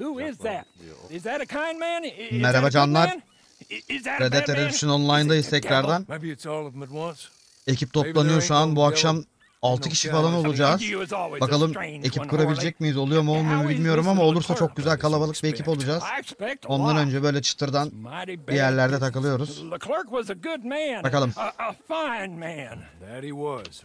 Who is that? Is that a kind man? Is Merhaba that a good canlar. Red Dead? Redemption Online'dayız tekrardan. Maybe it's all of them at once. Ekip toplanıyor şu an. Bu akşam 6 kişi falan olacağız. Bakalım ekip kurabilecek miyiz? Oluyor mu olmuyor mu bilmiyorum ama olursa çok güzel kalabalık bir ekip olacağız. Ondan önce böyle çıtırdan bir yerlerde takılıyoruz. Bakalım. A, a fine man. That he was.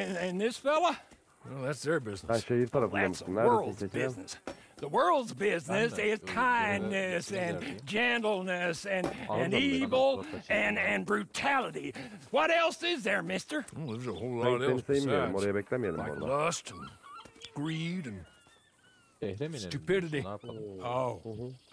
And, and this fella? Well, that's their Sen business. şehir tarafında mısın? Neredesin world's Seçil? business. The world's business is kindness and gentleness and, and evil and, and brutality. What else is there, mister? Well, there's a whole lot seni else sevmiyorum. besides. Like lust and greed and Şehre mi inelim? Stupidity. diyorsun, Ne yapalım? Oh,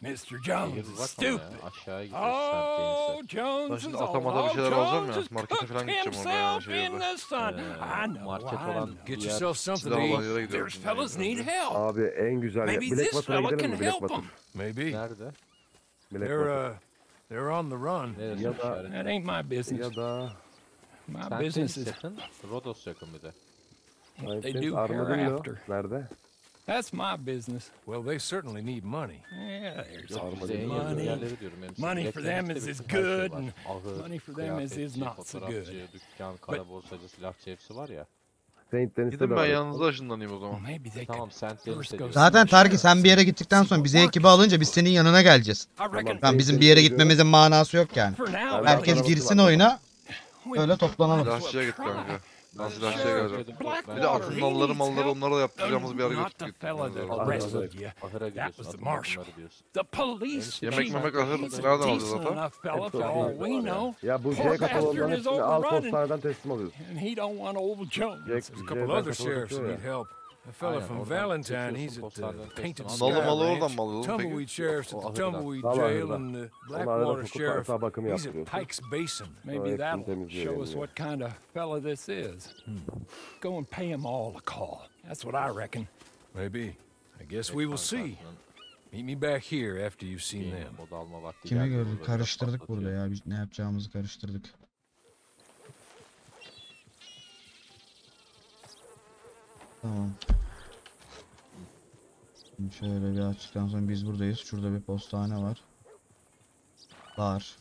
Mr. Bir Jones, ya, stupid. Aşağıya Oh, Jones is şimdi atamada bir oh, şeyler alacağım Jones has markete falan cooked gideceğim orada ya, himself in şehirde. the sun. I know, market I olan know. get yourself something to eat. gidiyorum. There's fellas need help. Abi en güzel yer. Maybe Black this Water'a fella gidelim can mi Black help Water? him. Maybe. Nerede? Black They're Water. uh, they're on the run. Neresi Ya da- işaret? That ain't my business. Ya da My business is yakın, Rodos yakın bir de. They do Armadillo. hereafter. Nerede? That's my business. Well, they certainly need money. Yeah, there's yakın money. money for them is- şey good and money for them is- is not so good. Dükkan, kara borsacı, silahçı hepsi var ya. Saint Denis'te Gidin ben var. yanınızda ışınlanayım o zaman. maybe they Tamam go ediyorsun. Zaten Targi sen bir yere gittikten sonra bize ekibi alınca biz senin yanına geleceğiz. Ben bizim bir yere gitmemizin manası yok yani. Herkes girsin oyuna. Öyle toplanalım. Silahçıya git kanka. Ben silahçıya geleceğim. Bir de he malları malları onlara da yaptıracağımız bir. The police Yemek chief memek ahır nereden we know. Ya bu Poor J katalonların is hepsini al overrunning. postaneden teslim alıyorsun. And he don't want old Jones. Jack, There's a couple J'den other kataloga sheriffs that çıkıyor need ya. help. A fella Aynen, from Valentine, he's at the postaneden Painted Sky malı oradan mı peki? Tumbleweed Sheriff's O at the. Tumbleweed Dal Jail and the Blackwater Sheriff, hata bakımı he's at yaptırıyorsun. Pike's Basin. Maybe hepsini that'll temizliyor show us yani. what kind of fella this is. Go and pay him all a call. That's what I reckon. Maybe. I guess we will see. Meet me back here after you've seen them. Kimi gördük? Karıştırdık burada ya. Biz ne yapacağımızı karıştırdık. Tamam. Şimdi şöyle bir açtıktan sonra biz buradayız. Şurada bir postane var. Bar.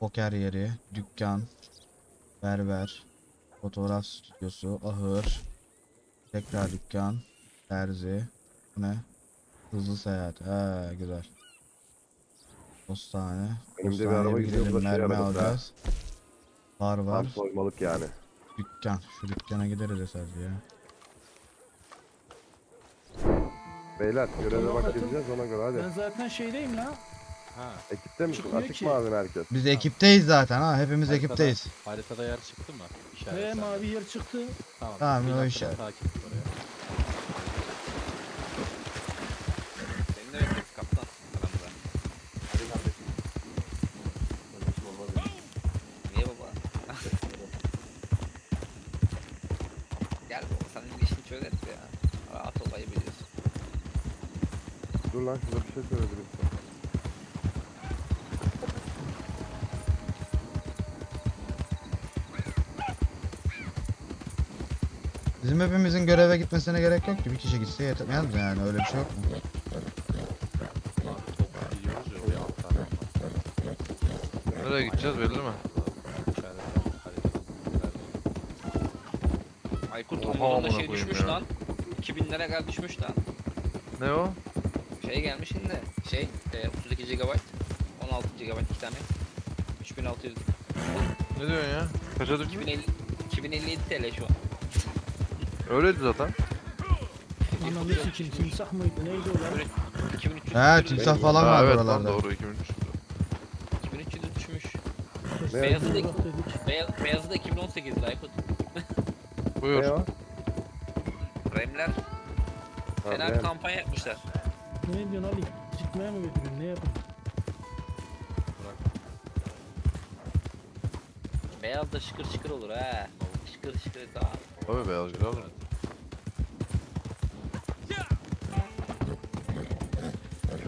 Poker yeri. Dükkan. Berber. Fotoğraf stüdyosu. Ahır. Tekrar dükkan. Terzi. Ne? Hızlı seyahat. He güzel. Postane. Benim de bir araba gidiyor, mermi alacağız. Bar var. Tam soymalık yani. Dükkan. Şu dükkana gideriz esas ya. Beyler göreve bak gideceğiz ona göre Ben hadi. zaten şeydeyim la. Ha, Ekipte misin? Çıkmıyor Açık ki. mı abin herkes? Biz ekipteyiz zaten ha. Hepimiz haritada- ekipteyiz. Haritada yer çıktı mı? İşaret Ve sende. mavi yer çıktı. Tamam. Tamam, bir o işaret. Takip et oraya. Senin de bekleriz kaptan aramda. Niye baba? Gel baba sen bu işini çözer ya. Rahat ol ayıp ediyorsun. Dur lan şurada bir şey söyledi birisi. Bizim hepimizin göreve gitmesine gerek yok ki. Bir kişi gitse yetmez mi yani? Öyle bir şey yok mu? Nereye gideceğiz belli mi? Aykut Oha, amına şey koyayım düşmüş ya. lan. 2000 lira gel düşmüş lan. Ne o? Şey gelmiş şimdi. Şey e, 32 GB. 16 GB iki tane. 3600. Ne diyorsun ya? Kaça düştü? 2050 2057 TL şu an. Öyleydi zaten. Ananı sikim timsah mıydı neydi o lan? Böyle 2300. He timsah falan var evet lan buralarda. doğru 2003. 2300 düşmüş. Beyazı da, beyaz, beyazı da 2018 Aykut. Buyur. Ne o? Remler Ha, ben- kampanya yapmışlar. Ne diyorsun Ali? Çıkmaya mı götürüyorsun? Ne yapayım? Beyaz da şıkır şıkır olur ha. Şıkır şıkır daha. Tabii beyaz güzel olur.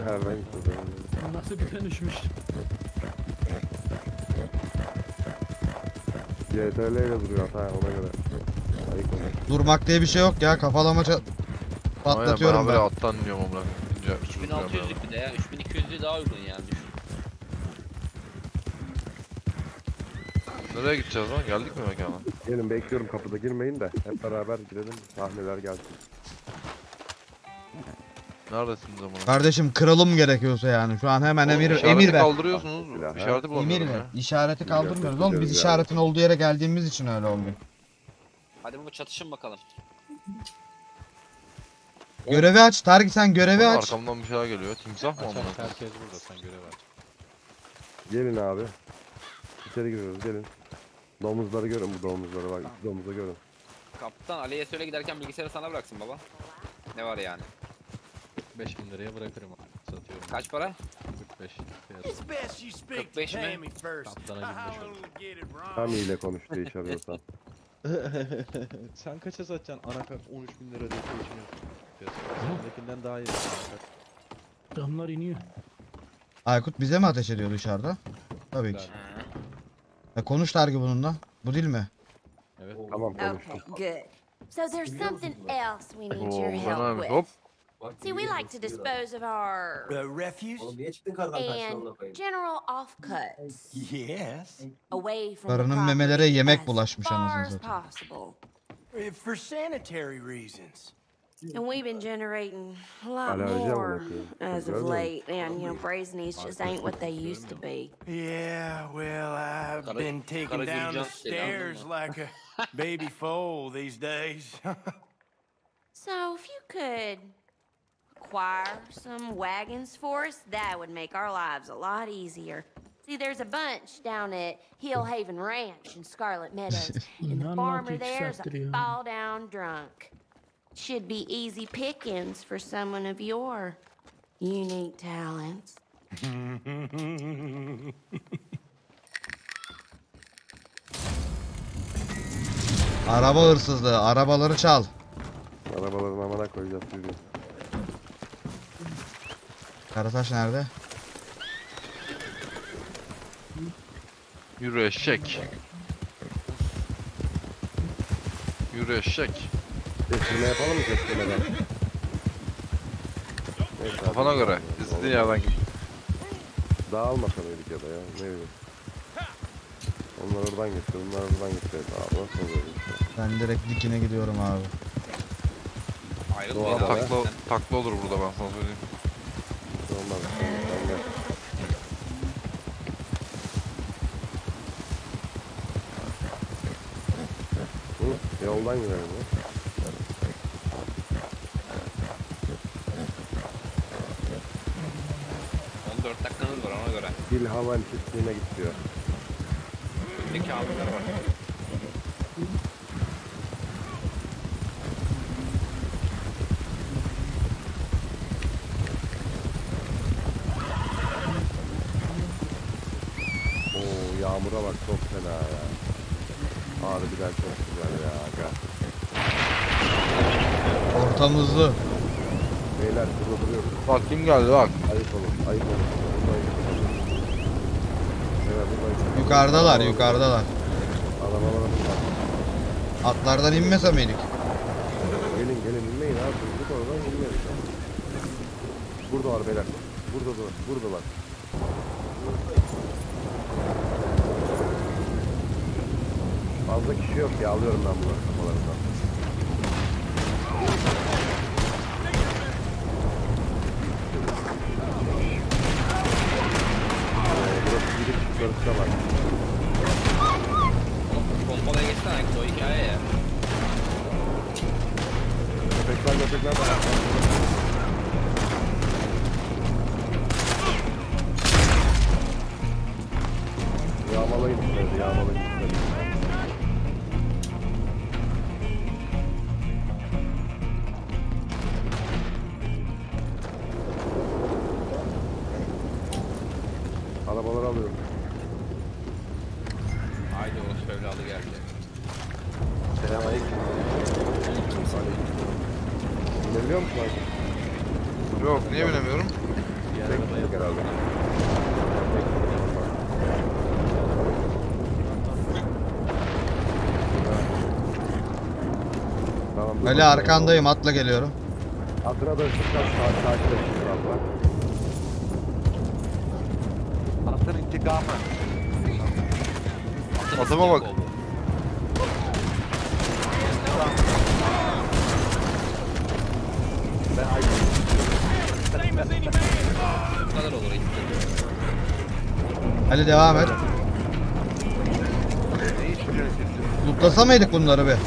Ha ben istedim. Nasıl bir dönüşmüş? YTL ile duruyor ha ona göre. Durmak diye bir şey yok ya. Kafalama ça- Aynen patlatıyorum ben. ben. Alttan iniyorum amına. Ya, üç bin lira 3600'lük bir de ya. 3200'lü daha uygun yani düşün. Nereye gideceğiz lan? Geldik mi mekana? Gelin bekliyorum kapıda girmeyin de hep beraber girelim sahneler gelsin. Neredesiniz amına? Kardeşim kırılım gerekiyorsa yani. Şu an hemen emir İşareti emir ver. kaldırıyorsunuz. Silah, ha? İşareti Emir bulamıyorum ver. ya. İşareti kaldırmıyoruz oğlum. Biz yani. işaretin olduğu yere geldiğimiz için öyle oldu. Hadi bu çatışın bakalım. Görevi aç. Tarık sen görevi aç. Arkamdan bir şeyler geliyor. Timsah mı Aç amına? aç herkes burada sen görev aç. Gelin abi. İçeri giriyoruz gelin. Domuzları görün bu domuzları bak. Domuzu görün. Kaptan Ali'ye söyle giderken bilgisayarı sana bıraksın baba. Ne var yani? 5000 liraya bırakırım abi. Satıyorum. Kaç para? 45. Fiyat. It's best you speak 45 to mi? Tammy first. Kaptana 25 oldu. I'll get it wrong. Tam ile konuştu iş arıyorsan. Sen kaça satacaksın anakart 13 bin lira diye geçmiyor. Sendekinden daha iyi. Adamlar iniyor. Aykut bize mi ateş ediyor dışarıda? Tabii ki. E konuş Tarık bununla. Bu değil mi? Evet. Tamam konuştum. Okay, good. So there's something else we need your help with. hop. See, we like to dispose of our The refuse? and general offcuts Yes. away from Karının the property memelere yemek as bulaşmış far anasını as satayım. possible. For sanitary reasons. And we've been generating a lot Alerji amına more as of late, and you know, brazen eats just ain't what they used to be. Yeah, well, I've been taken Kara down the Gülcan seni anladın stairs like a baby foal these days. So if you could acquire some wagons for us, that would make our lives a lot easier. See, there's a bunch down at Hill Haven Ranch in Scarlet Meadows, and the farmer there's a fall down drunk. Should be easy pickings for someone of your unique talents. Araba hırsızlığı. Arabaları çal. Arabaların amına koyacağız yürüyün. Karataş nerede? Yürü eşek. Yürü eşek. Kestirme yapalım mı kestirmeden? Neyse, Kafana göre. İstediğin yerden git. Dağılmasa mıydık ya da ya ne bileyim. Onlar oradan gitti, bunlar oradan gitti. Abi nasıl oluyor bu? Ben direkt dikine gidiyorum abi. Ayrılmayın Doğru. abi. Takla, takla olur burada ben sana söyleyeyim. Olmaz. Hı, yoldan gidelim ya. sen. 14 dakikanız var göre. Bilhavan çiftliğine git diyor. Önündeki abiler var. Oo yağmura bak çok fena ya. Harbiden çok güzel ya. Aga. Ortamızı. Beyler burada duruyoruz. Bak kim geldi bak. Ayıp olun, ayıp olun. Buradayım. Evet buradayım. Yukarıdalar yukarıdalar. Arabalarımız var. Atlardan inmese miydik? Gelin gelin inmeyin abi. Durduk oradan inmedik. ya. Burada var beyler. Burada dur. Buradalar. Fazla kişi yok ya. Alıyorum ben bunları kafalarından. Ee, burası yukarısı da var. Vai, vai, vai. Ali arkandayım atla geliyorum. Hatıra da sıkar takip etsin abla. Atın intikamı. Adama bak. Ben Ali devam et. Lutlasamaydık bunları be.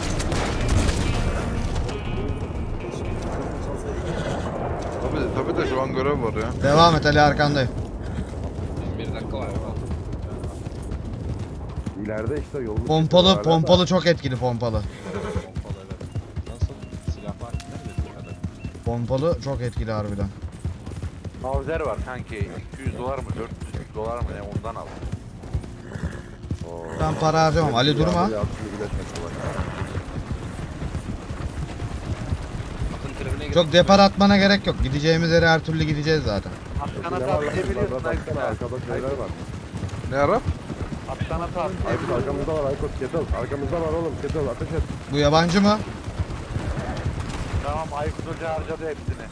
Görev var ya. Devam et Ali arkandayım. Bir dakika var. İleride işte yolun Pompalı pompalı çok etkili pompalı. Nasıl? Silah var. Nerede silahlar? Pompalı çok etkili harbiden. Mavzer var kanki. 200 dolar mı 400 dolar mı ne ondan al. Ben para harcamam. Ali durma. Altını güneş açtı bak. Atın tribüne gir. Çok depar atmana gerek yok. Gideceğimiz yere her türlü gideceğiz zaten. Attan Ne ata atlayabiliyorsun Aykut. Arkada şeyler var. Ne ara? Attan ata Aykut arkamızda var Aykut. Kettle. Arkamızda var oğlum. Kettle ateş et. Bu yabancı mı? Tamam Aykut Hoca harcadı hepsini.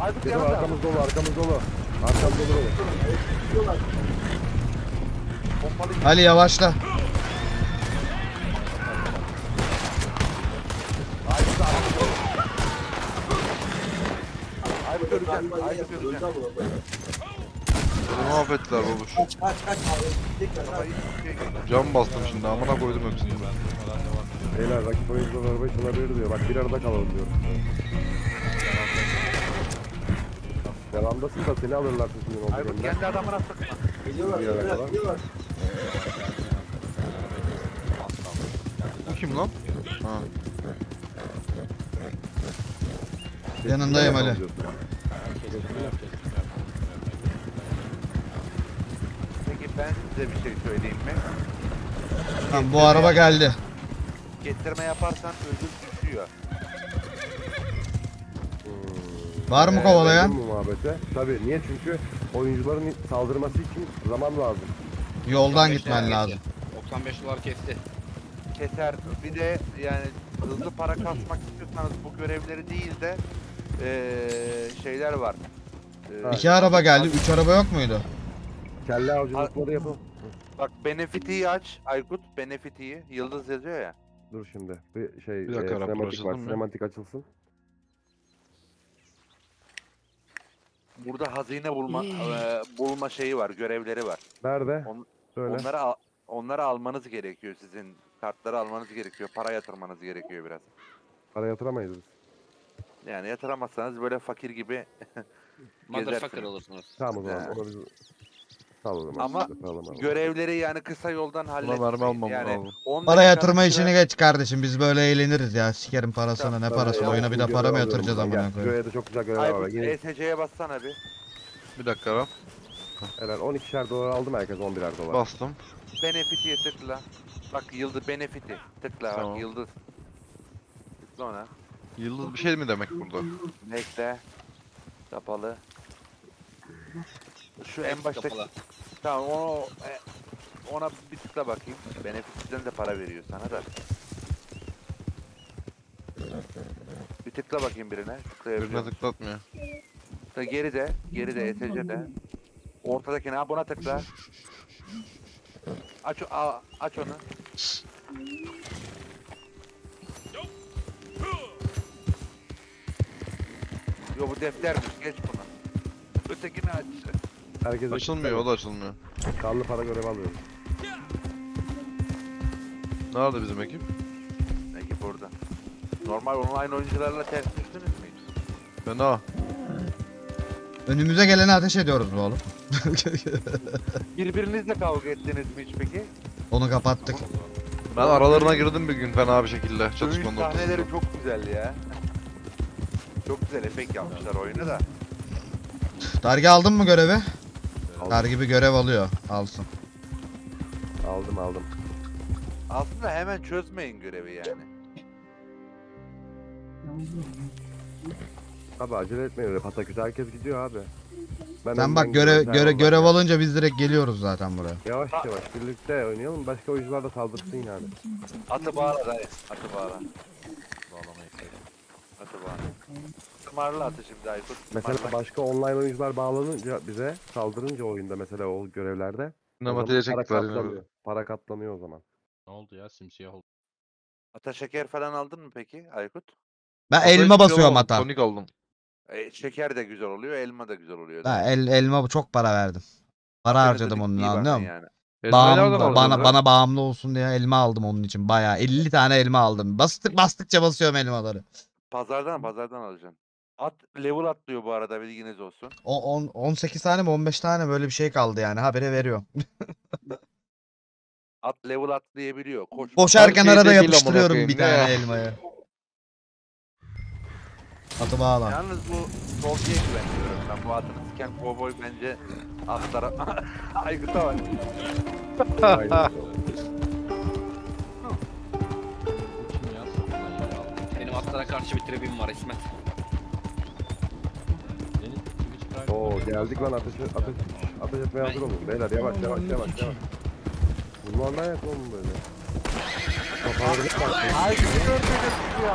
Aykut Kettle arkamız dolu arkamız dolu. Arkam dolu Ali yavaşla. Aykut öleceksin. Aykut öleceksin. Beni mahvettiler babuş. Cam bastım şimdi amına koydum hepsini. Beyler rakip oyuncular arabayı çalabilir diyor. Bak bir arada kalalım diyor. Devamdasın da seni alırlar olduğu Aykut yerine. kendi adamına sıkma. Bir yere kadar. Bu kim lan? Ha. Yanındayım Ali. Peki ben size bir şey söyleyeyim mi? Tamam bu araba geldi. Getirme yaparsan ödül düşüyor. Var mı Ee, mi muhabbete? Tabii niye? Çünkü oyuncuların saldırması için zaman lazım. Yoldan 95 gitmen dolar lazım. kesti. 95 dolar kesti. Keser. Bir de yani hızlı para kasmak istiyorsanız bu görevleri değil de eee şeyler var. Eee, İki araba geldi. Üç araba yok muydu? Kelle avcılıkları yapın. Bak Benefit'i aç Aykut. Benefit'i Yıldız yazıyor ya. Dur şimdi. Bir şey Bir dakika, e, rapor sinematik var. açıldı mı? Sinematik açılsın. Burada hazine bulma eee, bulma şeyi var, görevleri var. Nerede? On- Söyle. Onları al- onları almanız gerekiyor sizin. Kartları almanız gerekiyor. Para yatırmanız gerekiyor biraz. Para yatıramayız biz. Yani yatıramazsanız böyle fakir gibi Motherfucker Gezersiniz. olursunuz. Tamam o zaman. He. Onu biz... Sağ ol o zaman. Ama siz de alalım, alalım. görevleri yani kısa yoldan halletmeyin. mermi almam yani lazım. 10 Para dakikanın yatırma süre- işini geç kardeşim. Biz böyle eğleniriz ya. Sikerim parasını ne Tamam, parası. ya, Oyuna bir de para görev mı yatıracağız amına koyayım. Şuraya da çok güzel görevler var. ESC'ye bassana bir. Bir dakika ara. helal 12'şer dolar aldım herkes 11'er dolar. Bastım. Benefit'iye tıkla. Bak yıldız benefiti. Tıkla Tamam. bak yıldız. Tıkla ona. Yıldız bir şey mi demek burada? Bekle. Kapalı. Şu en başta kapalı. Tamam onu e, ona bir tıkla bakayım. Benefit'ten de para veriyor sana da. Bir tıkla bakayım birine. Birine tıklatmıyor. Da geri de, geri de ESC'de. Ortadakine ha buna tıkla. Aç, a- aç onu. Yo bu deftermiş, geç bunu. Ötekini aç. Herkes Açılmıyor o da açılmıyor. Kanlı para görevi alıyorum. Nerede bizim ekip? Peki burada. Normal online oyuncularla ters düştünüz mü hiç? Fena. Önümüze geleni ateş ediyoruz bu oğlum. Birbirinizle kavga ettiniz mi hiç peki? Onu kapattık. Ben aralarına girdim bir gün fena bir şekilde Dövüş çatışmanın sahneleri ortasında. çok güzel ya. Çok güzel efekt yapmışlar oyunu da. Dergi aldın mı görevi? Aldım. Dergi bir görev alıyor. Alsın. Aldım aldım. Aslında hemen çözmeyin görevi yani. Abi acele etmeyin öyle pataküs herkes gidiyor abi. Ben Sen bak görev göre, görev alınca biz direkt geliyoruz zaten buraya. Yavaş yavaş birlikte oynayalım başka oyuncular da saldırsın yani. Atı bağla dayı. Atı bağla. Tımarlı atı şimdi Aykut. Mesela başka online oyuncular bağlanınca bize saldırınca oyunda mesela o görevlerde Sinematiğe O zaman para yine. katlanıyor. Para katlanıyor o zaman. Ne oldu ya simsiyah oldu. Ata şeker falan aldın mı peki Aykut? Ben elma basıyorum hata. Tonik aldım. E, şeker de güzel oluyor, elma da güzel oluyor. Mi? el, elma çok para verdim. Para Aferin harcadım dedik, onun iyi bakın anlıyor musun? Yani. Elmayı nereden Bağımlı, bana ya? bana bağımlı olsun diye elma aldım onun için. Bayağı 50 tane elma aldım. Bastık bastıkça basıyorum elmaları. Pazardan pazardan alacaksın. At level atlıyor bu arada bilginiz olsun. O 10 18 tane mi 15 tane mi böyle bir şey kaldı yani habere veriyor. At level atlayabiliyor. Koş. Koşarken şey arada değil amına yapıştırıyorum koyayım, bir ne tane ya? elmayı. Atı bağla. Yalnız bu Soldi'ye güveniyorum ben. Bu atını siken kovboy bence atlara... Aykut'a bak. Atlara karşı bir tribim var İsmet. Oo geldik lan ateş ateş ateş etmeye hazır olun. Beyler yavaş yavaş yavaş yavaş. Bunlar ne ayak oğlum böyle? Kafalarını bak. Aykut'u gördüğünü tutuyor.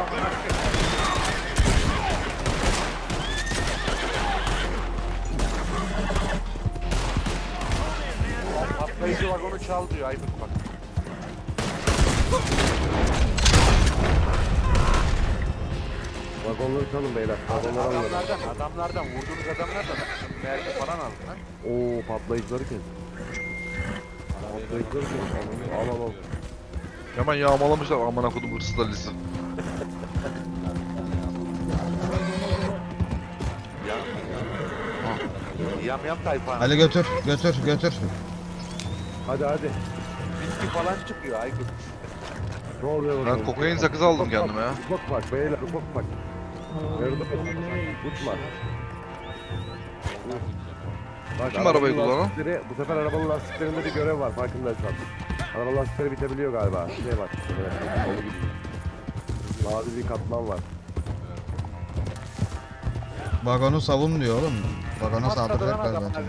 Patlayıcı vagonu çal diyor Aykut bak. Vagonları çalın beyler. Vagonları alın. Adamlardan, adamlardan, vurduğunuz adamlardan mermi falan alın lan. Oo patlayıcıları kes. Patlayıcıları kes. Al al al. Hemen yağmalamışlar amına kodum hırsız Ali'si. Yam yam tayfa. Ali götür götür götür. Hadi hadi. Viski falan çıkıyor Aykut. Ne oluyor? Ben kokain sakızı aldım kendime ya. Ufak ufak beyler ufak ufak. Yardım et. Uçma. Bak, Kim arabanın arabayı kullanan? lastikleri- Bu sefer arabanın lastiklerinde bir görev var farkındaysan. Araba lastikleri bitebiliyor galiba. Şey onu gibi. Mavi bir katman var. Vagonu savun diyor oğlum. Vagona saldıracaklar zaten.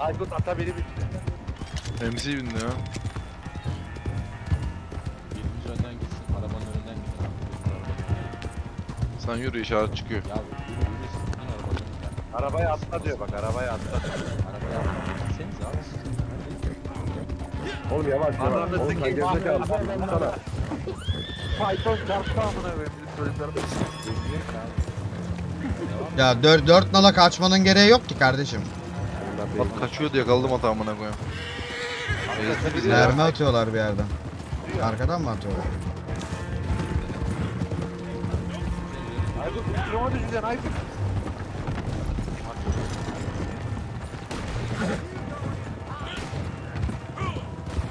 Aykut ata biri bitti. MC bindi ya. Sen yürü işaret çıkıyor. Ya. Arabaya atla diyor bak arabaya atla. Arabaya. Gitsenize abi siz. Oğlum yavaş yavaş. Oğlum sen sikeyim, gerizekalı. ananı Tutsana. Python çarptı amına koyayım bizim çocuklarımız. Ya 4 4 nala kaçmanın gereği yok ki kardeşim. Bak değil. kaçıyor diye kaldım hata amına koyayım. Mermi atıyorlar bir yerden. Arkadan mı atıyorlar? Uçuruma düşeceksin Aykut.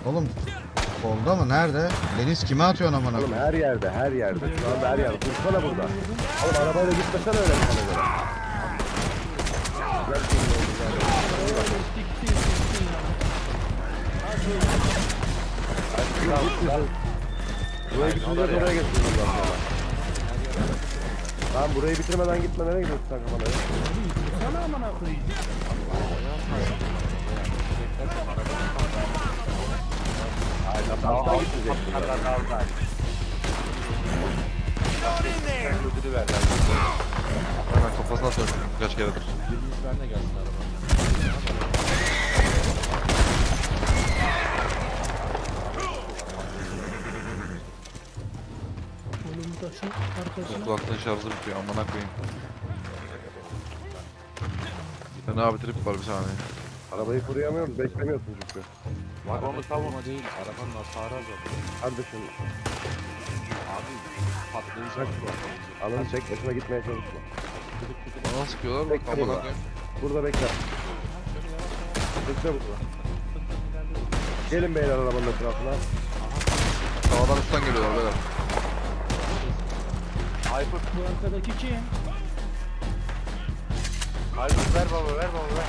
Oğlum solda mı? Nerede? Deniz kime atıyorsun amına Oğlum her yerde, her yerde. Şu anda her yerde. Dursana burada. Oğlum arabayla gitmesene öyle bir tane gel. Burayı bitireceğiz oraya geçeceğiz Tamam burayı bitirmeden gitme nereye gidiyorsun sen kafana ya? Sana amına koyayım. Alttan gideceksin. Arkadan aldı Aykut. Ödülü verdi. Hemen kafasına atıyorum birkaç keredir. Biriniz benle gelsin Taşın arkasına. Kulaklığın şarjı bitiyor amına koyayım. Fena bir trip var bir saniye. Arabayı koruyamıyoruz, beklemiyorsun çünkü. Vagonu savun. Savunma değil. Arabanın hasarı azalıyor. Kardeşim, Abi patlayıcı Bak. var. alın çek, başına gitmeye çalışma. Bana sıkıyorlar bak amına koyayım. Burada bekle. Bekle burada. Gelin beyler arabanın etrafına. Sağdan üstten geliyorlar beyler. Aykut, Bu arkadaki kim? Aykut ver baba ver baba ver.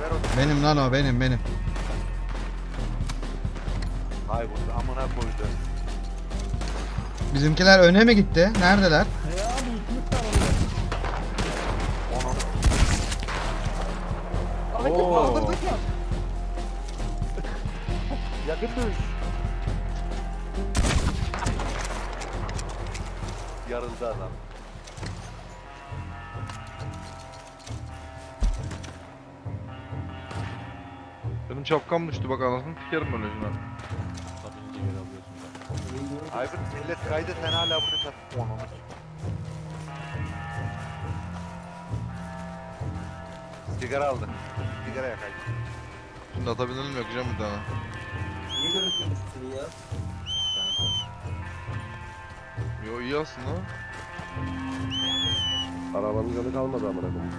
Ver o. Benim lan o benim benim. Aykut amına koydu. Bizimkiler öne mi gitti? Neredeler? Ya bu ıklık da orada. Aykut kaldırdık lan. Yakın dövüş. Yarıldı adam. şapkam düştü bak anasını sikerim böyle şuna. Tabinince geri alıyorsun da. Aykut millet kaydı sen hala burada çatışma onu. Sigara aldı. Sigara yak Aykut. Şimdi ata binelim yakacağım bir tane. Yo iyi aslında. Arabanın canı kalmadı amına koyayım.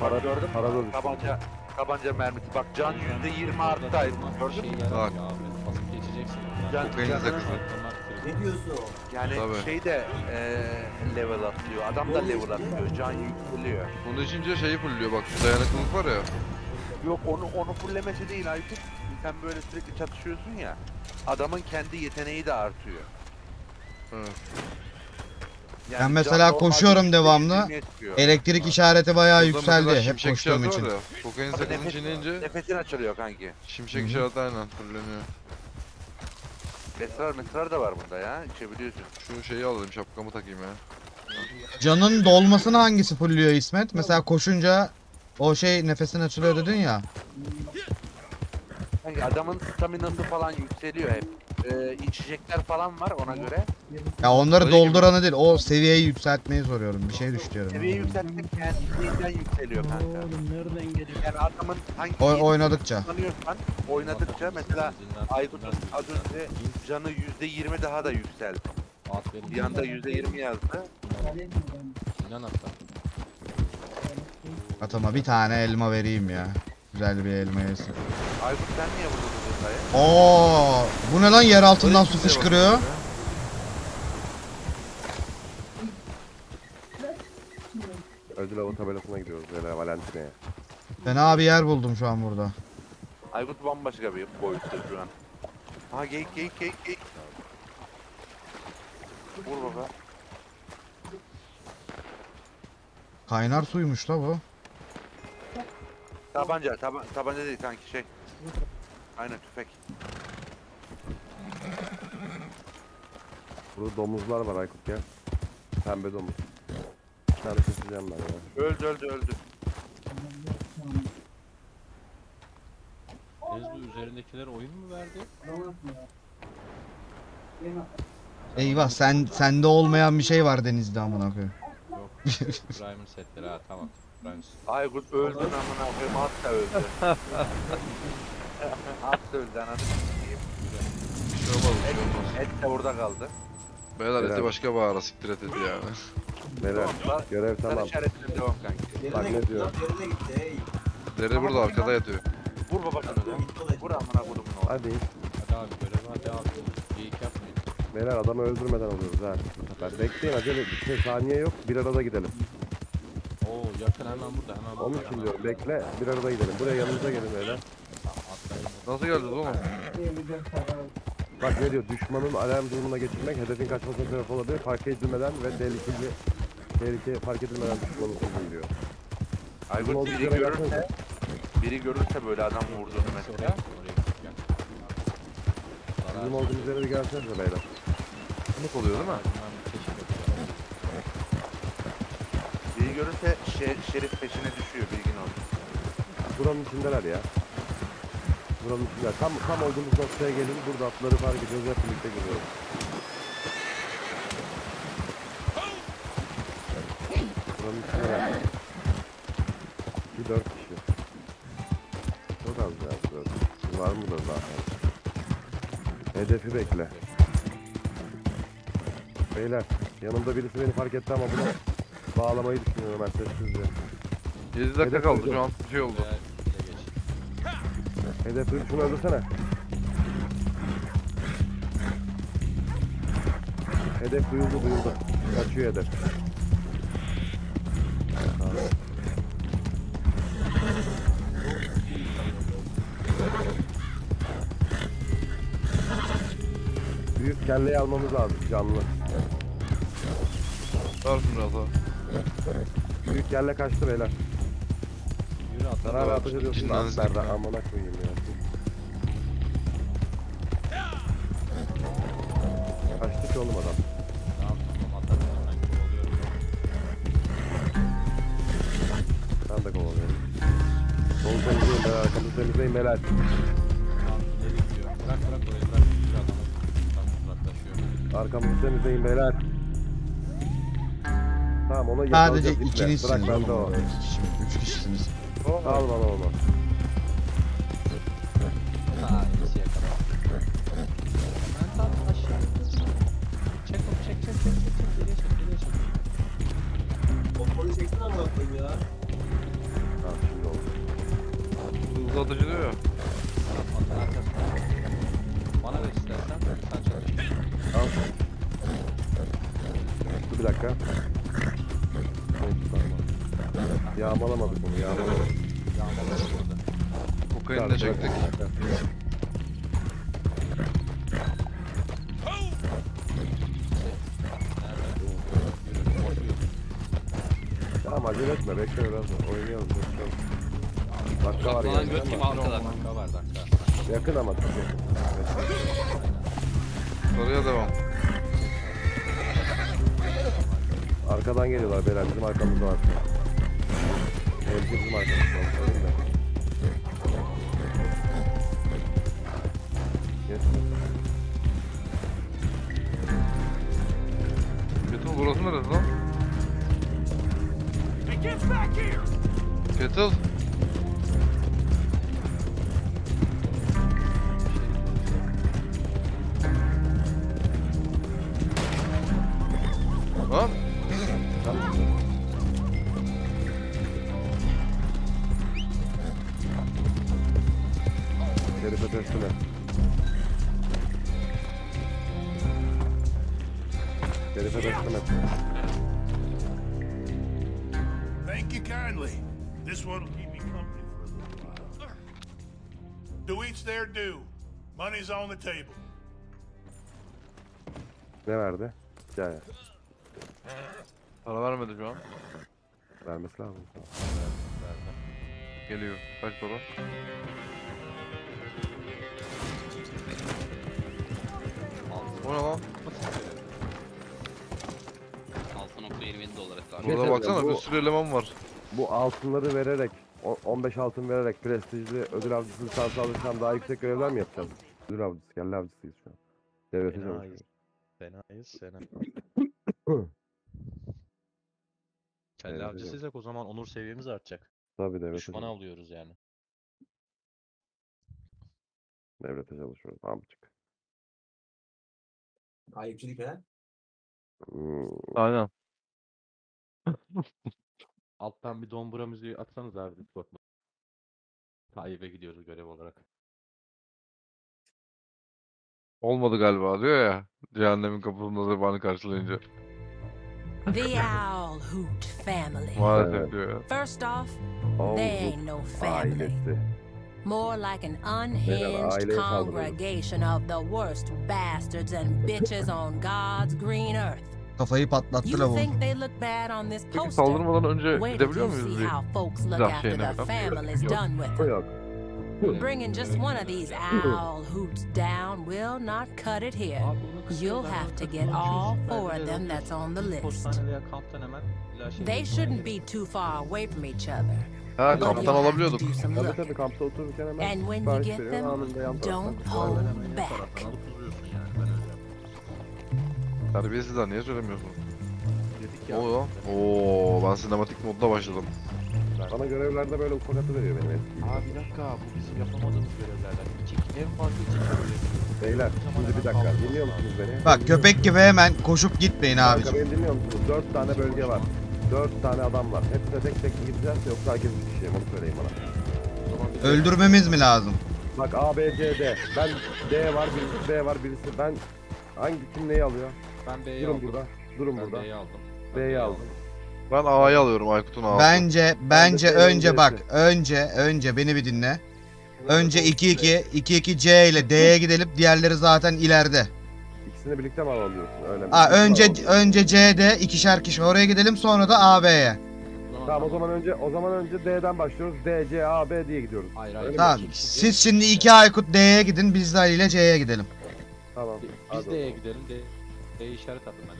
Para Para- gördün mü? para da düştü. Tabanca, tabanca mermisi. Bak can yüzde yirmi arttı Aykut. Gördün Şey mü? Bak. Basıp geçeceksin. Can, Kokain canını- sakızı. yani Tabii. şey de eee level atlıyor. Adam da level atlıyor. Can yükseliyor. Bunu içince şeyi fulluyor bak şu dayanıklılık var ya. Yok onu onu fullemesi değil Aykut. Sen böyle sürekli çatışıyorsun ya. Adamın kendi yeteneği de artıyor. Yani Ben mesela koşuyorum devamlı. Elektrik işareti bayağı Burada yükseldi hep şimşek koştuğum için. Kokain nefes- çiğneyince Nefesin açılıyor kanki. şimşek işareti aynen fulleniyor. Esrar mesrar da var bunda ya. İçebiliyorsun. Şu şeyi alayım şapkamı takayım ya. Canın dolmasını hangisi fulluyor İsmet? Mesela koşunca o şey nefesin açılıyor dedin ya. Kanki adamın staminası falan yükseliyor hep. Ee, içecekler falan var ona göre. Ya onları Öyle gibi. dolduranı değil o seviyeyi yükseltmeyi soruyorum. Bir şey düş diyorum. Seviye yükseltmek kendiliğinden yükseliyor kanka. Oğlum nereden geliyor? Yani adamın hangi O, oynadıkça. kullanıyorsan oynadıkça mesela Aykut'un az önce canı yüzde yirmi daha da yükseldi. Bir anda yüzde yirmi yazdı. İnan hatta. Atama bir tane elma vereyim ya. Güzel bir elma yesin. Aykut sen niye burada durdun dayı? Oo, bu ne lan yer altından su Öyle bir şeye fışkırıyor. Ödül avı tabelasına gidiyoruz böyle Valentine'ye. Fena bir yer buldum şu an burada. Aykut bambaşka bir boyutta şu an. Ha geyik geyik geyik geyik. Vur baba. Kaynar suymuş la bu. Tabanca, taba tabanca değil kanki şey. Aynen tüfek. Burada domuzlar var Aykut gel. Pembe domuz. Bir tane keseceğim ben ya. Öldü öldü öldü. Deniz bu üzerindekiler oyun mu verdi? Eyvah sen sende olmayan bir şey var denizde amına koyayım. Yok. Primer setleri ha tamam. Set. Aykut öldün amına koyayım at da öldü. at da öldü anladın mı? Bir şey olmaz bir şey olmaz. Et de orada kaldı. Beyler eti Helal. başka bağıra siktir et eti yani. Beyler Tamam, görev Sen tamam. işaretine devam kanki. Bak ne diyor. Deri burada arkada yatıyor. Vur baba şunu da. Vur amına kodumun oğlu. Hadi. Hadi abi görev hadi abi. Geyik yapmayın. Beyler adamı öldürmeden alıyoruz ha. Bu sefer. Bekleyin acele bir şey saniye yok. Bir arada gidelim. Oo yakın hemen burada hemen burada. Onun için hemen diyorum bekle bir arada gidelim. Buraya yanımıza gelin beyler. Nasıl geldiniz oğlum? Bak ne diyor düşmanın alarm durumuna geçirmek hedefin kaçmasına sebep olabilir. Fark edilmeden ve tehlikeli tehlike fark edilmeden düşmanın sözü diyor. Olduğu biri görürse, biri görürse böyle adam vurduğunu mesela. Bizim olduğumuz yere bir gelsenize beyler. Umut oluyor değil mi? Bilmem, keşif yapıyor. Biri görürse şe- şerif peşine düşüyor bilgin olsun. Buranın içindeler ya. Buranın içindeler. Tam, tam olduğumuz noktaya gelin. Burada atları fark ediyoruz. Hep birlikte gidiyoruz. Buranın içindeler. Bir dört kişi. Çok az ya. Dört. Var mı da zaten? Hedefi bekle. Beyler yanımda birisi beni fark etti ama bunu bağlamayı düşünüyorum ben sessizce. 7 dakika Hedef kaldı şu an bir şey oldu. Hedef duydum şunu öldürsene. Hedef duyuldu duyuldu. Kaçıyor hedef. Büyük kelleyi almamız lazım canlı. Şunu biraz daha. Büyük kelle kaçtı beyler. Yürü atla. Sana abi ateş ediyorsun da atlarda amına koyayım ya. Kaçtı ki oğlum adam. Tamam tamam atla. Ben kovalıyorum. Ben de kovalıyorum. Sol temizliğin Beyler arkamızı temizleyin beyler. Tamam, ileri gidiyor. Bırak bırak orayı bırak. Bir adamı tam uzaklaşıyor. Arkamızı temizleyin beyler. Sadece iple. ikinizsiniz Bırak oğlum üç kişisiniz. Al bana onu. Arkadan geliyorlar beyler bizim arkamızda var. Evet bizim arkamızda var. Kettle burası neresi lan? Kettle. Ne verdi? Hikaye. Para vermedi şu an. Vermesi lazım. Geliyor. Kaç para? O ne lan? 6.27 dolar etrafı. Burada Yeter baksana ya, bir bu- sürü eleman var. Bu altınları vererek, o- 15 altın vererek prestijli ödül avcısı lisansı alırsam daha yüksek görevler mi yapacağız? Ödül avcısı, kelle avcısıyız şu an. Devlete çalışıyoruz. Fenayız. Evet, Kelle avcısıysak o zaman onur seviyemiz artacak. Tabii devlete, Düşmanı alıyoruz yani. devlete çalışıyoruz. Amcık. Ayıpçılık falan. Hmm. Aynen. Alttan bir dombura müziği atsanız abi Discord'da. Tayyip'e gidiyoruz görev olarak. Olmadı galiba diyor ya. Cehennemin kapısında zebanı karşılayınca. The Owl Hoot family. Maalesef diyor ya. First off, they ain't no family. More like an unhinged congregation of the worst bastards and bitches on God's green earth. Kafayı patlattı on this Peki saldırmadan önce Wait till gidebiliyor you muyuz see bir how folks look mizah after şeyine falan? Yok. Bringing just one of these owl hoots down will not cut it here. You'll have to get all four of them that's on the list. They shouldn't be too far away from each other. Ha kamptan alabiliyorduk. Tabii tabii kampta otururken hemen And when you sipariş get them, anında yan taraftan don't hold back. Terbiyesizler niye ya. oluyor? Oo ben sinematik modda başladım. Bana görevlerde böyle ufak atı veriyor benim eski. Aa bir dakika bu bizim yapamadığımız görevlerden. İki, en fazla iki görev. Beyler şimdi bir dakika dinliyor musunuz beni? Bak köpek gibi hemen koşup gitmeyin Kanka abicim. beni dinliyor musunuz? 4 tane bölge var. 4 tane adam var. Hepsine tek tek gideceğiz yoksa herkes bir kişiye mi? Onu söyleyin bana. Öldürmemiz mi lazım? Bak A, B, C, D. Ben D var, birisi B var, birisi ben. Hangi kim neyi alıyor? Ben B'yi Durun aldım. burada. Durun Ben burada. B'yi aldım. B'yi aldım. Ben A'yı alıyorum Aykut'un A'sı. Bence bence de önce bak önce önce beni bir dinle. Önce 2-2 2-2 C ile D'ye gidelim. Diğerleri zaten ileride. İkisini birlikte mi alalım diyorsun? Öyle mi? Aa, önce önce C'de ikişer kişi oraya gidelim sonra da AB'ye. Tamam o zaman önce o zaman önce D'den başlıyoruz. D, C, A, B diye gidiyoruz. Hayır Öyle hayır. mi? Tamam. Siz şimdi iki Aykut D'ye gidin biz de Ali ile C'ye gidelim. Tamam. Biz D'ye gidelim. D D'ye işaret attım ben.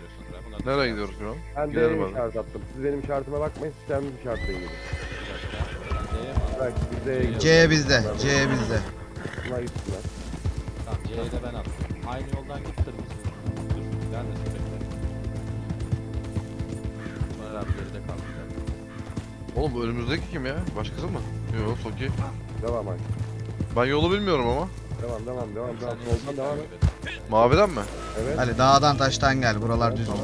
Bunlar Nereye gidiyoruz şu an? Ben Gidelim D'ye hadi. işaret attım. Siz benim işaretime bakmayın. Siz kendiniz işaretleyin. gidin. Biz D'ye gidiyoruz. C bizde. C bizde. Bunlar gitsinler. Tamam C'ye de ben attım. Aynı yoldan git kırmızı. Dur. Ben de bekle. Soner abi geride kaldı. Oğlum önümüzdeki kim ya? Başkası mı? Yok Soki. Devam Ay. Ben yolu bilmiyorum ama. Devam devam devam. devam. Soldan devam et. Maviden mi? Evet. Ali dağdan taştan gel. Buralar düzmüş.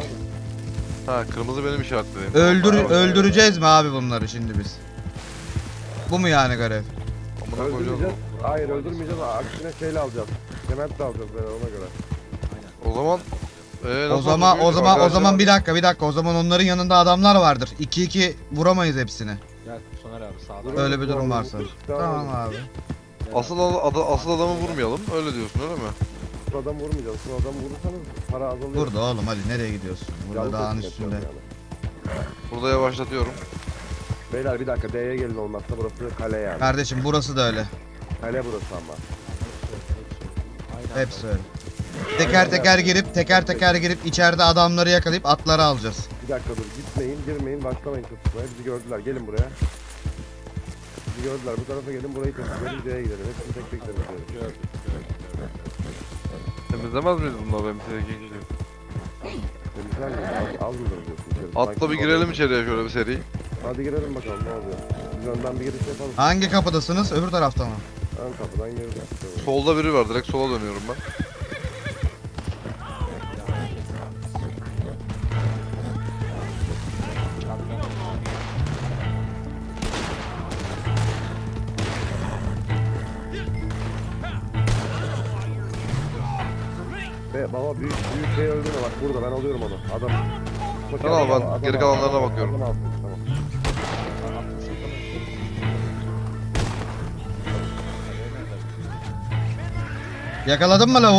Ha kırmızı benim işaretlerim. Öldür öldüreceğiz mi abi bunları şimdi biz? Bu mu yani görev? Amına. Öldürmeyeceğiz. Hayır öldürmeyeceğiz. Aksine şeyle alacağız. Cement de alacağız böyle ona göre. O zaman ee, O nasıl zaman o zaman o zaman bir dakika bir dakika o zaman onların yanında adamlar vardır. 2 2 vuramayız hepsini. Gel Soner abi sağdan. Öyle bir durum varsa. Tamam abi. Asıl ad- ad- asıl adamı vurmayalım. Öyle diyorsun öyle mi? Bu adam vurmayacağız. Bu adam vurursanız para azalıyor. Burada oğlum hadi nereye gidiyorsun? Burada Yalnız dağın üstünde. yani. Burada yavaşlatıyorum. Beyler bir dakika D'ye gelin olmazsa burası kale yani. Kardeşim burası da öyle. Kale burası ama. Aynen. Hepsi öyle. Teker teker girip teker teker girip içeride adamları yakalayıp atları alacağız. Bir dakika dur gitmeyin girmeyin başlamayın çatışmaya. Bizi gördüler gelin buraya. Bizi gördüler bu tarafa gelin burayı temizleyelim D'ye gidelim. Hepsini tek tek temizleyelim. Gördüm. Temizlemez miyiz bunlar benim sevgi geliyor. Temizler mi? Az, az mıdır diyorsun içeri? Atla Sanki bir girelim içeriye şöyle bir seri. Hadi girelim bakalım ne oluyor. Biz önden bir giriş yapalım. Hangi kapıdasınız? Öbür tarafta mı? Ön kapıdan gireceğiz. Solda biri var direkt sola dönüyorum ben. Ve baba büyük büyük şey öldürme bak burada ben alıyorum onu. Adam. Al, adam ben adam geri al, kalanlarına al, bakıyorum. adam al, Tamam. Yakaladın mı lavuğu?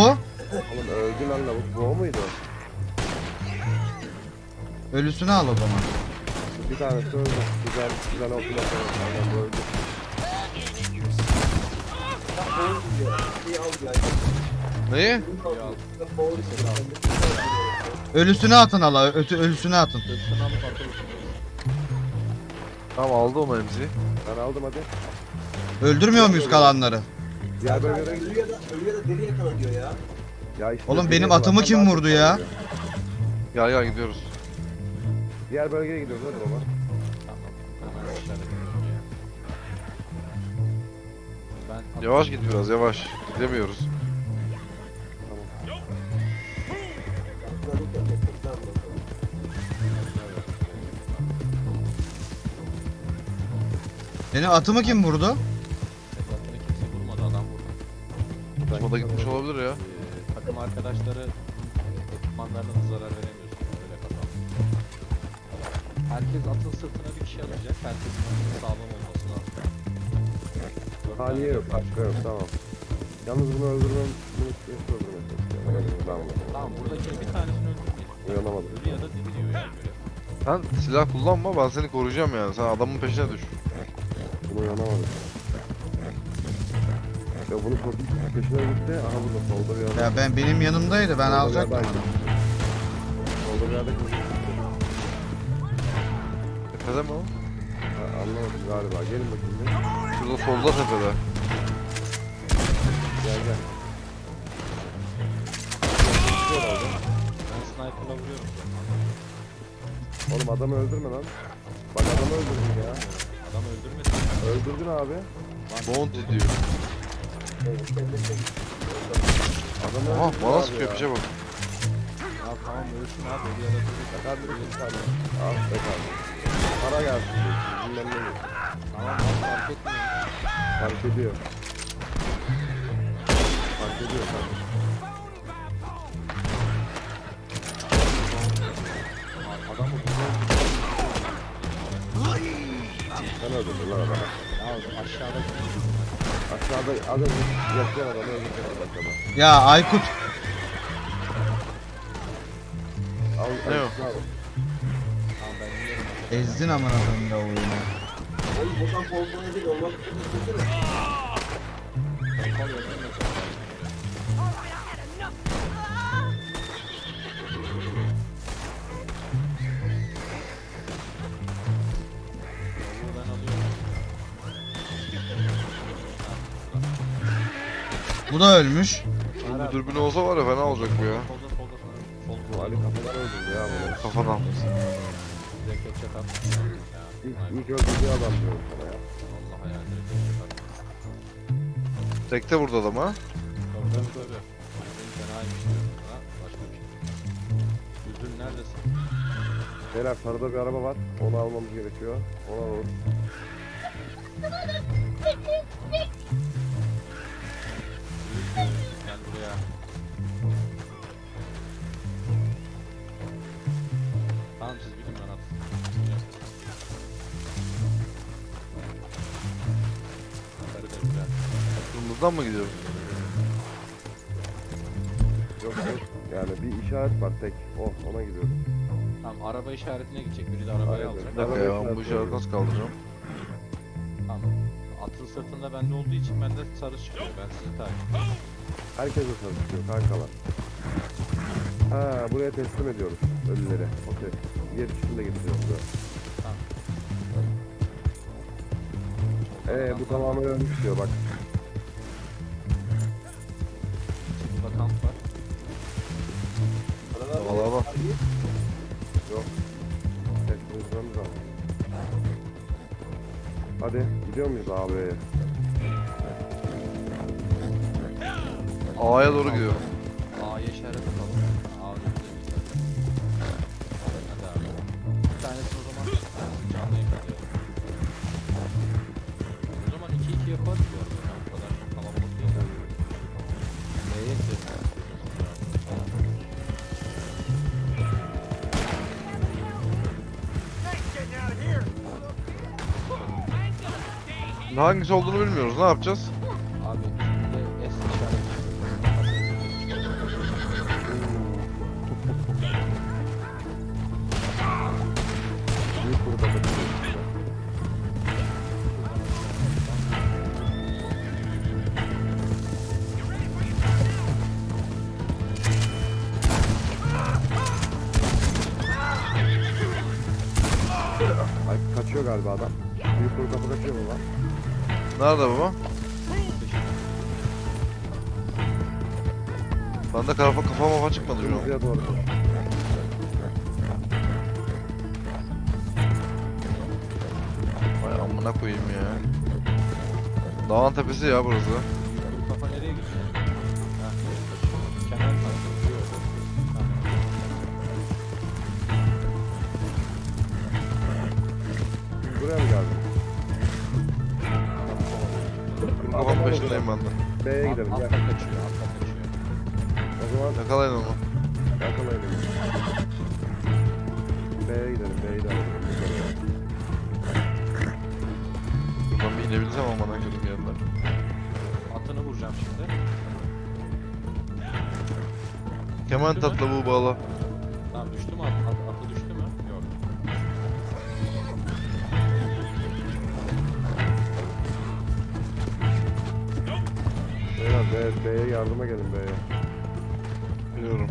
Oğlum öldü lan lavuk. Bu o muydu? Ölüsünü al o zaman. Bir tanesi öldü. Güzel güzel oldu. Adam bu öldü. Neyi? Ölüsünü atın ala. Ötü ölüsünü atın. Tamam aldı onu emzi. Ben aldım hadi. Öldürmüyor muyuz kalanları? Diğer bölgelere gidiyor. Ya işte Oğlum benim atımı kim vurdu ya? Gel gel gidiyoruz. Diğer bölgeye gidiyoruz hadi baba. Ya. Yavaş git biraz yavaş. Gidemiyoruz. Benim atımı kim vurdu? Etrafına kimse vurmadı adam vurdu. Tutmada gitmiş olabilir ya. Ee, takım arkadaşları ekipmanlarına da zarar veremiyorsun. Öyle kazan. Herkes atın sırtına bir kişi alacak. Herkesin atının sağlam olması lazım. Saniye yok, başka yok, tamam. Yalnız bunu öldürmem, bunu nasıl öldürmem çalışıyorum. Tamam. Tamam buradaki bir tanesini öldürmeyin. Uyanamadım. Ölü ya da diriliyor yani böyle. Sen silah kullanma ben seni koruyacağım yani. Sen adamın peşine düş. Bunu uyanamadım. Ya bunu çok peşine gitti. Aha burada solda bir adam. Ya ben benim yanımdaydı. Ben Solda bir alacaktım adam. Solda bir yerde kız. Tepede mi o? Ha, Anlamadım galiba. Gelin bakayım bir. Şurada solda tepede. Gel gel. Ben sniper'la vuruyorum. Oğlum adamı öldürme lan. Bak adamı öldürdün ya. Adam öldürmedi. Öldürdün abi. Bounty diyor. Adamı Aha öldürdün bana abi sıkıyor ya. piçe bak. Ya tamam ölsün abi. Ölü ya da diriliyor. Hadi bir tane. Al be abi. Para gelsin. diyorsun, Bilmem ne. diyorsun. Tamam abi fark etmiyor. Fark ediyor. Fark ediyor kardeşim. Sen öldürdün lan adamı. Ya aşağıda Aşağıda önce yaşayan adamı öldürdün aşağıda. Ya Aykut. Al, Ne al, o? al. Ezdin amına koyayım da oyunu. Kol öldürmedi. Tavuğu ben alıyorum. Bu da ölmüş. Bu dürbün olsa var ya fena olacak bu ya. Solda solda solda. Bu Ali kafadan öldürdü ya bunu. Kafadan. İlk, ilk öldürdüğü adam diyorum sana ya. Allah ya. Tekte vurdu adam ha. Tabii tabii fenaymış diyorum sana. Başka bir şey. Üzül neredesin? Beyler sarıda bir araba var. Onu almamız gerekiyor. Onu alalım. Kırmızıdan mı gidiyoruz? Yok yok. Yani bir işaret var tek. O ona gidiyoruz. Tamam araba işaretine gidecek. Biri de arabayı Aynen. alacak. Bir dakika ya bu işaret nasıl kaldıracağım? Tamam. Atın sırtında bende olduğu için bende sarı çıkıyor. Ben sizi takip Herkese sarı çıkıyor kankalar. Ha buraya teslim ediyoruz ölüleri. Okey. Yer üstünde getiriyoruz buraya. Tamam. Ee bu tamamen ölmüş diyor bak. Gidiyor muyuz abi? A'ya doğru gidiyor. Hangisi olduğunu bilmiyoruz. Ne yapacağız? Abi şimdi S işareti. Burada. Ay kaçıyor galiba adam. Nerede baba? Bende kafa kafa mafa çıkmadı şu an. Doğru. Vay amına koyayım ya. Dağın tepesi ya burası. Kemal tatlı bu bağla. Tamam düştü mü? At, at, atı düştü mü? Yok. Beyler B, B'ye yardıma gelin B'ye. Biliyorum.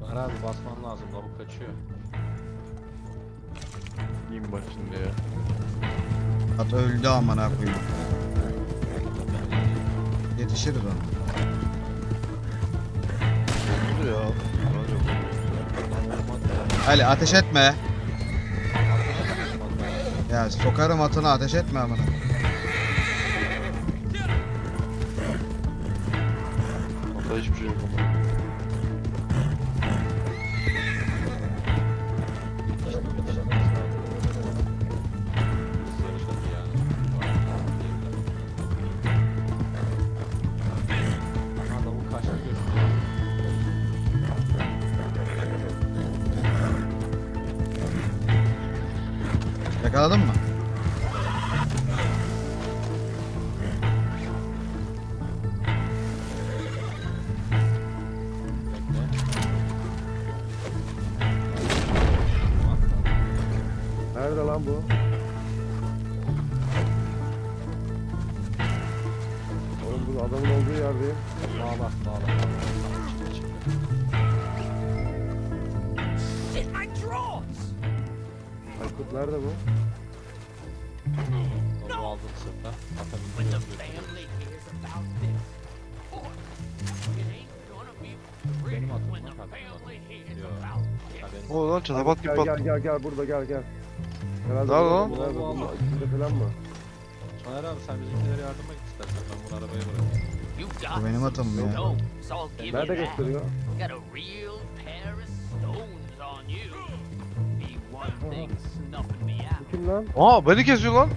Bahar abi basman lazım. Lavuk kaçıyor. Yiyeyim bak şimdi ya. At öldü amına koyayım. Yetişiriz ona. Oldu ya. Ali ateş etme. Ya sokarım atını ateş etme amına. Çatapat gibi Gel gel pat. gel gel burada gel gel. Herhalde Nerede burada, lan? bu Nerede? Allah Bunun Allah. içinde falan mı? Soner abi sen bizimkilere yardıma git istersen. Ben bunu arabaya bırakayım. Bu benim atım ya. Nerede gösteriyor? Bu kim lan? Aa beni kesiyor lan.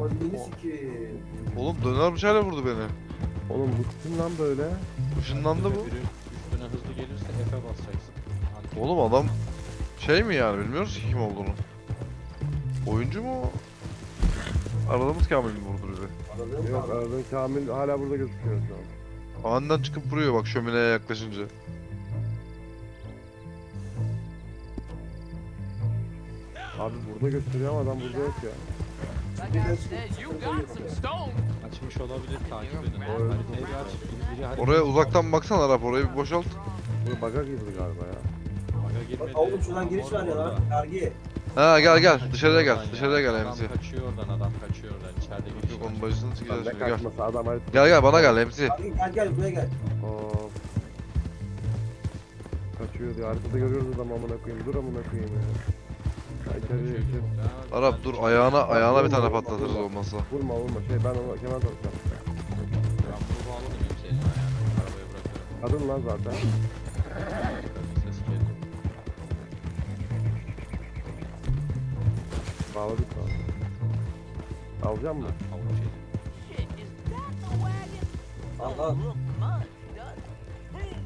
Being alive. Oğlum döner bıçağıyla vurdu beni. Oğlum bu kim lan böyle? Işınlandı bu. Biri üstüne hızlı gelirse F'e basacaksın. Oğlum adam şey mi yani bilmiyoruz ki kim olduğunu. Oyuncu mu? Aradığımız Kamil mi vurdu bizi? Yok aradığın Kamil hala burada gözüküyor şu an. Aniden çıkıp vuruyor bak şömineye yaklaşınca. Abi burada gösteriyor ama adam burada yok ya. Like I said, you got some stones. Açmış olabilir takip edin. Oraya uzaktan baksana Arap orayı bir boşalt. Bu baga girdi galiba ya. Girmedi. Oğlum şuradan giriş var ya lan. Vergi. Ha gel gel dışarıya gel dışarıya gel Adam MC. kaçıyor oradan adam kaçıyor oradan. İçeride giriş Yok onun başını şimdi gel. kaçması adam harita. Gel gel bana gel. Vergi gel gel buraya gel. Of. Kaçıyor diyor. Haritada görüyoruz adamı amına koyayım. Dur amına koyayım ya. Ya içeri Kaçıyor içeri. Arap dur ayağına ayağına bir tane patlatırız olmazsa. Vurma vurma. Şey ben ona kemer takacağım. Ben bunu bağlamayayım senin ayağına. Arabaya bırakıyorum. Kadın lan zaten. İt?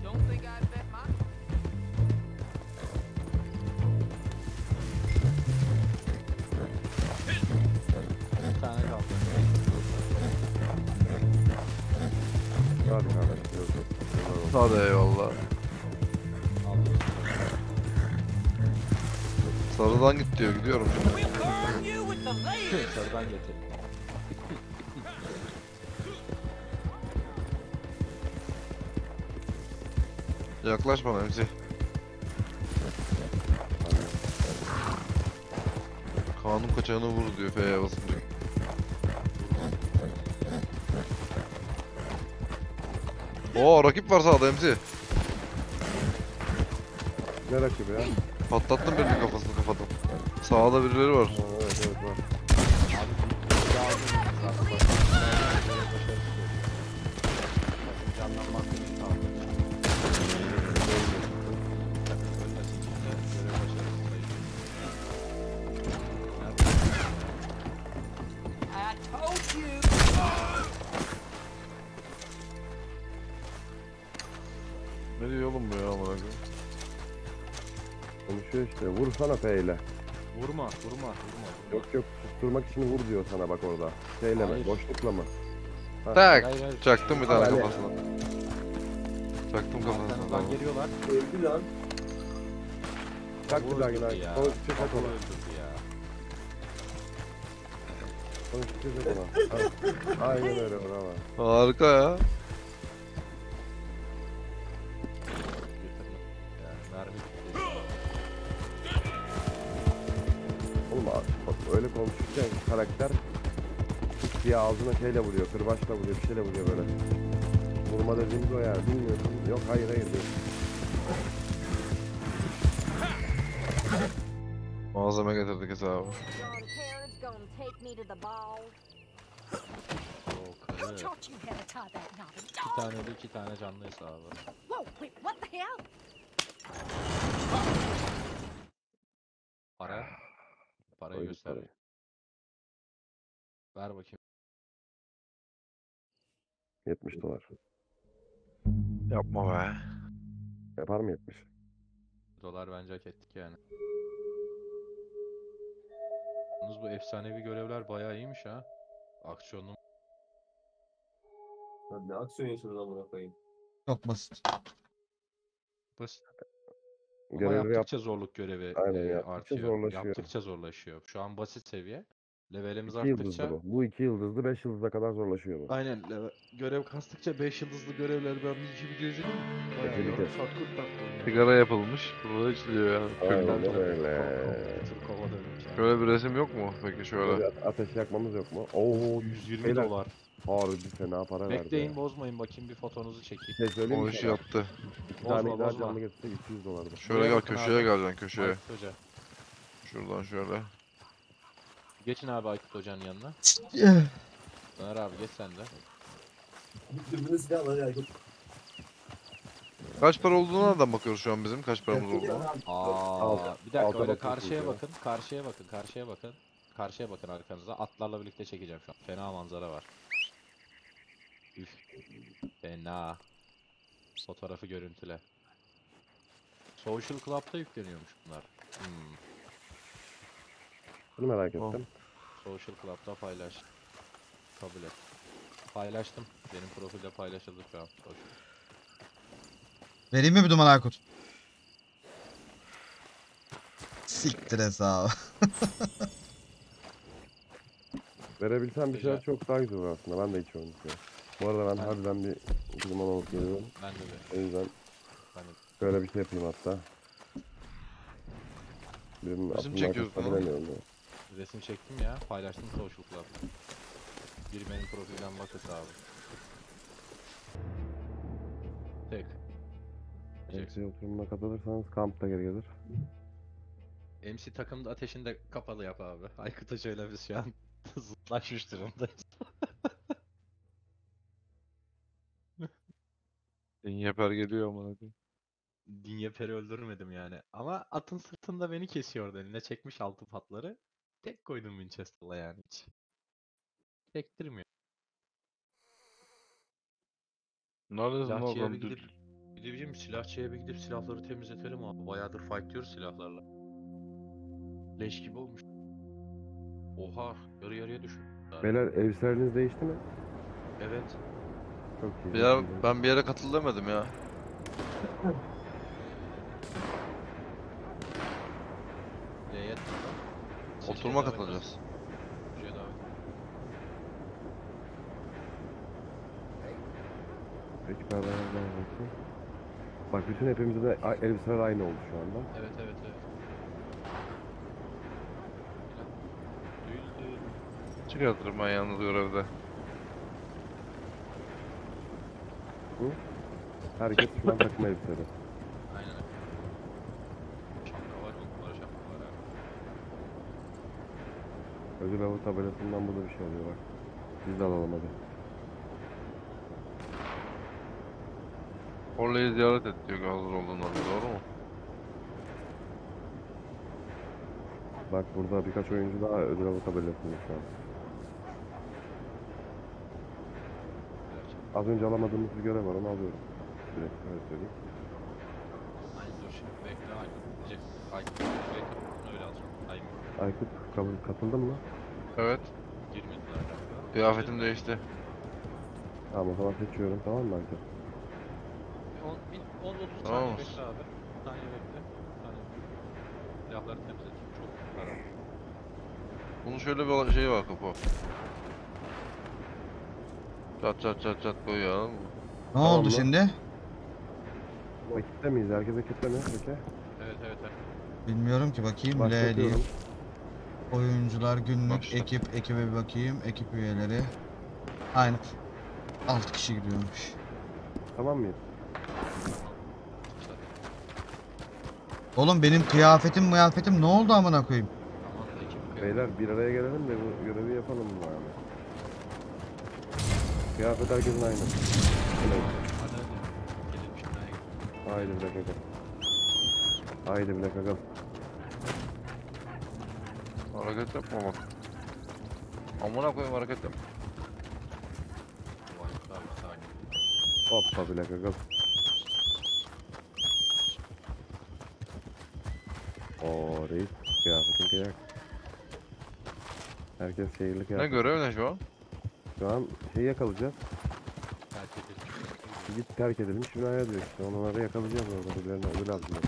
Don't think I bet my Bir tane kaldı. Hadi kardeşim. Yok yok. Hadi eyvallah. Sarıdan git diyor gidiyorum. Dışarıdan getir. Yaklaş bana MC. Kanun kaçağını vur diyor F'ye basınca. Oo rakip var sağda MC. Ne rakibi ya? Patlattım birinin kafasını kafadan. Sağda birileri var. Vursana F ile. Vurma, vurma, vurma. Yok yok susturmak için vur diyor sana bak orada. Şeyle mi? Hayır. Boşlukla mı? Ha. Tak! Hayır, hayır. Çaktım bir tane Yani- kafasına. Çaktım kafasına. Arkanızdan tamam. geliyorlar. Öldü lan. Tak bir daha öldürdü yine. ya. Konuş çık Tavuğu ona. öldürdü ya. Konuş çık ona. Ha. Aynen öyle bravo. Harika ya. Karakter diye ağzına şeyle vuruyor, kırbaçla vuruyor, bir şeyle vuruyor böyle. Vurma dediğimiz o yani, bilmiyorsun. Yok hayır hayır diyor. Malzeme getirdik hesabı. İki tane de iki tane canlı hesabı. Para. Parayı Koyduk göster. parayı. Ver bakayım. 70 dolar. Yapma be. Yapar mı 70? Dolar bence hak ettik yani. Yalnız bu efsanevi görevler bayağı iyiymiş ha. Aksiyonlu. Lan ne aksiyon yaşadın amına koyayım. Çok basit. Basit. Ama Görevleri yap. yaptıkça zorluk görevi Aynen, e, yaptıkça artıyor. zorlaşıyor. Yaptıkça zorlaşıyor. Şu an basit seviye. Levelimiz İki yıldızlı arttıkça bu. Bu iki yıldızlı beş yıldıza kadar zorlaşıyor bu. aynen leve- görev kastıkça 5 yıldızlı görevleri ben bir iki video izledim. Bayağı 40 dakika oynuyor. Sigara yapılmış. Burada içiliyor yani. Aynen öyle. Kova yani. Şöyle bir resim yok mu? Peki şöyle. Böyle ateş yakmamız yok mu? Oo 120 beyler, dolar. Harbi fena para verdi. Bekleyin bozmayın bakayım bir fotonuzu çekeyim. Şey söyleyeyim mi işi sana? yaptı. Bir tane Bozma, daha bozma. canlı getirsek 200 dolardı. Şöyle Buraya gel bakın köşeye abi. geleceksin köşeye. Hoca. Şuradan şöyle. Geçin abi Aykut Hoca'nın yanına. Öner abi geç sen de. Dürbünü silahları yaygın. Kaç para olduğuna nereden bakıyoruz şu an bizim? Kaç paramız olduğunu? Aa, bir dakika alta öyle bakıyorsunuz karşıya ya. bakın, karşıya bakın, karşıya bakın. Karşıya bakın arkanıza. Atlarla birlikte çekeceğim şu an. Fena manzara var. Üf. Fena. Fotoğrafı görüntüle. Social Club'da yükleniyormuş bunlar. Hmm. Bunu merak Oh. ettim. Social Club'da paylaş. Kabul et. Paylaştım. Benim profilde paylaşıldı şu an. Social. Vereyim mi bir duman Aykut? Siktir hesabı. Verebilsem bir şeyler Güzel. çok daha güzel olur aslında. Ben de hiç oyunu istiyorum. Bu arada ben Ben- harbiden bir zaman alıp geliyorum. Ben de bir. O yüzden Ben de. şöyle bir şey yapayım hatta. Bizim çekiyoruz kaçsa lan. bilemiyorum ya. Resim çektim ya. Paylaştım Social Club'da. Biri benim profilden bakış abi. Tek. MC oturumuna katılırsanız kamp da geri gelir. MC takımda ateşini de kapalı yap abi. Aykut Hoca'yla biz şu an zıtlaşmış durumdayız. Dinyeper geliyor amına koyayım. Dinyeper'i öldürmedim yani. Ama atın sırtında beni kesiyordu. Eline çekmiş altı patları. Tek koydum Winchester'la yani hiç. Çektirmiyor. Neredesin lan Silahçıya bir gidip Gidebilirim silahçıya bir gidip silahları temizletelim abi. Bayağıdır fightlıyoruz silahlarla. Leş gibi olmuş. Oha yarı yarıya düşün. Beyler elbiseleriniz değişti mi? Evet. Çok iyi. Bir yer, ben bir yere katıl demedim ya. L'ye tıkla. Davet katılacağız. Peki ben ben bakayım. Bak bütün hepimizde de a- elbiseler aynı oldu şu anda. Evet evet evet. Düldül. Çıkartırım ben yalnız görevde. Herkes şu an takım elbiseleri. 1 lira tabelasından burada bir şey oluyor bak. Biz de alalım hadi. Orlayı ziyaret et diyor hazır olduğundan doğru mu? Bak burada birkaç oyuncu daha ödül avı tabelasında şu an. Az önce alamadığımız bir görev var onu alıyorum. Direkt öyle söyleyeyim. Aykut, Aykut, Aykut, Aykut, Aykut, Aykut, Aykut, Aykut, Aykut, Aykut, Aykut, Aykut, Aykut, Aykut, Evet. 20 dolar dakika. Kıyafetim değişti. Tamam o zaman seçiyorum tamam mı Aykut? 10 10 30 Tamam. saniye bekle abi. Bir saniye bekle. Bir saniye bekle. Silahları temizlet. Çok karar. Bunun şöyle bir şey var kapı. Çat çat çat çat koyuyor. Ne Tamam oldu mı? şimdi? Ekiple miyiz? Herkes ekiple mi? Peki. Evet evet evet. Bilmiyorum ki bakayım. L Başlatıyorum. Oyuncular günlük Başla. ekip ekibe bir bakayım. Ekip üyeleri. Aynen. 6 kişi gidiyormuş. Tamam mıyız? İşte. Oğlum benim kıyafetim mıyafetim ne oldu amına koyayım? Beyler bir araya gelelim de bu görevi yapalım mı yani? Kıyafet herkesin aynı. Evet. Haydi Black Eagle. Haydi Black Eagle. Hareket yapma bak. Amına koyayım hareket yapma. Hoppa Black Eagle. Oo reis. Kıyafetin kıyak. Herkes şehirli Ne kıyafet. görev ne şu an? Şu an şeyi yakalayacağız. Terk edilmiş. Git terk edilmiş binaya diyor işte. Onları yakalayacağız orada. Birilerine ödül alacağız.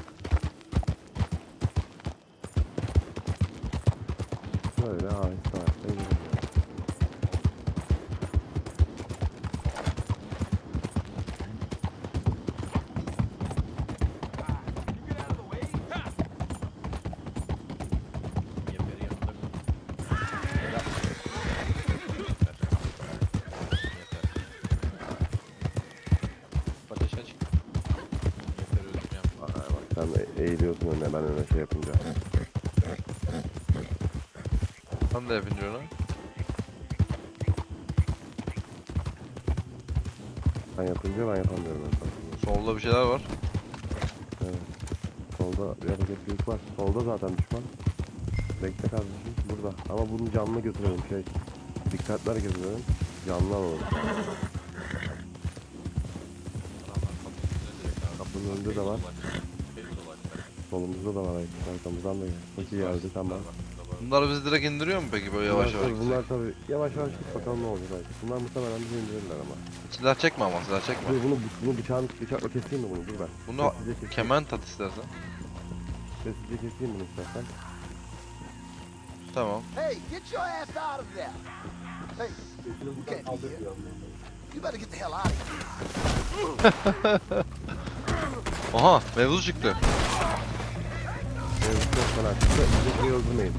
Sen eğiliyorsun önüne ben öne şey yapınca. Ben de yapınca onu. Ben yapınca ben yapamıyorum. Ben Solda bir şeyler var. Evet. Solda bir hareketlilik var. Solda zaten düşman. Bekle kardeşim burada. Ama bunun canını götürelim şey. Dikkatli hareket edelim. Canlı alalım. Kapının önünde de var. Solumuzda da var. Arkamızdan da gel. Peki geldi tamam. Bunlar bizi direkt indiriyor mu peki böyle yavaş yavaş? bunlar tabii yavaş yavaş git bakalım ne olacak. belki. Bunlar muhtemelen bizi indirirler ama. Silah çekme ama silah çekme. Dur bunu, bunu bıçağın, bıçakla keseyim mi bunu? Dur ben. Bunu Sessizce keseyim. kement at istersen. Sessizce keseyim bunu istersen. Tamam. Hey, get your ass out of there. Hey, you can't be here. You better get the hell out of here. Aha mevzu çıktı. Fena çıktı. Bizi öldürmeyin.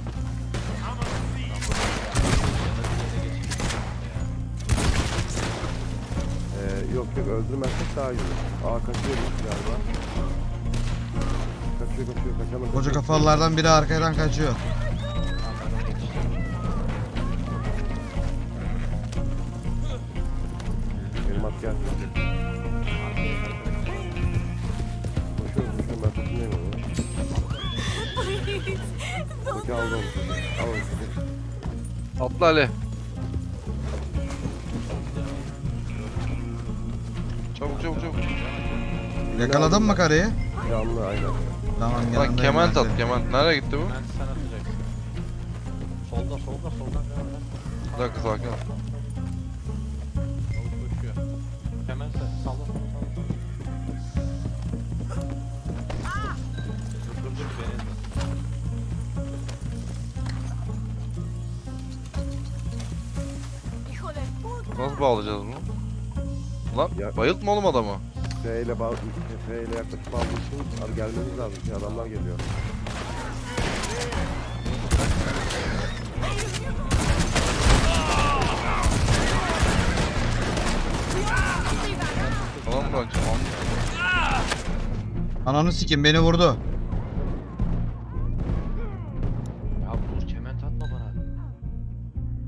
Ee, yok yok öldürmezsek daha iyi olur. Aa kaçıyor galiba. Kaçıyor kaçıyor kaçamaz. Koca kafalılardan biri arkadan kaçıyor. Atla Ali. Çabuk çabuk çabuk. Yakaladın mı karıyı? Canlı aynen. Tamam Lan yanındayım kement ben at kement. Nereye gitti bu? Ben sen atacaksın. Solda solda et. Bir dakika sakin ol. Nasıl bağlayacağız bunu? Lan bayıltma oğlum adamı. F ile bağ F ile yaklaşıp aldığı için abi gelmemiz lazım ki adamlar geliyor. Tamam bırakacağım. Ananı sikim beni vurdu. Ya dur kement atma bana.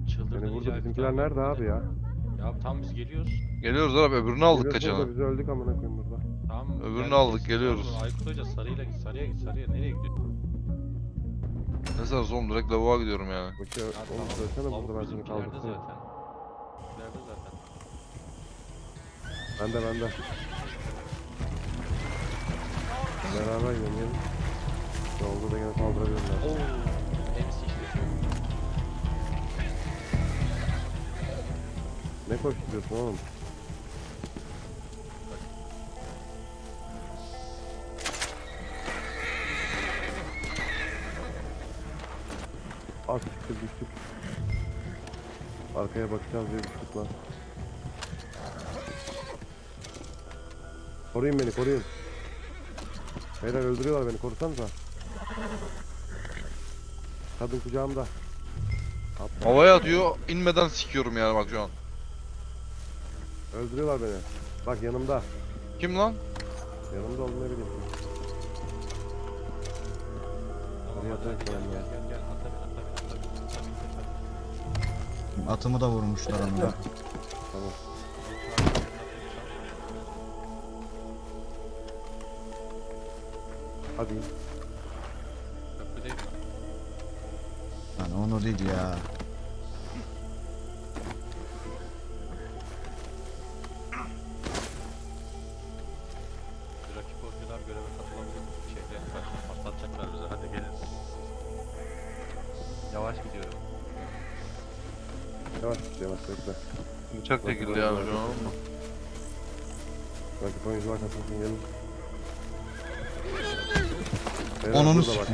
Çıldırdın Beni vurdu bizimkiler nerede abi ya? Ya tam biz geliyoruz. Geliyoruz abi öbürünü aldık kaçanı. burada, Biz öldük amına koyayım burada. Tamam. Öbürünü gel, aldık, geliyoruz. Aykut Hoca sarıyla git sarıya git sarıya nereye gidiyorsun? Ne sarısı oğlum direkt lavuğa gidiyorum yani. Bakı Ya oğlum tamam, söylesene lavuk burada ben seni bizimkilerde kaldırsana. zaten. İleride zaten. Bende bende. Beraber yemeyelim. Yolda da yine saldırabilirler. Oo. Ne koşturuyorsun oğlum? Az çıktı düştük. Arkaya bakacağız diye düştük lan. Koruyun beni koruyun. Beyler öldürüyorlar beni korusanıza. Kadın kucağımda. Atla. Havaya atıyor inmeden sikiyorum yani bak şu an. Öldürüyorlar beni. Bak yanımda. Kim lan? Yanımda olduğunu ne bileyim. Buraya atak gel gel. Atımı da vurmuşlar amına. Tamam. Hadi. Lan onu değil ya. Yavaş gidiyorum. Yavaş yavaş bekle. Bıçak çekildi yani şu an ama. Rakip oyuncular katılsın gelin. Beyler, Onunu burada bak.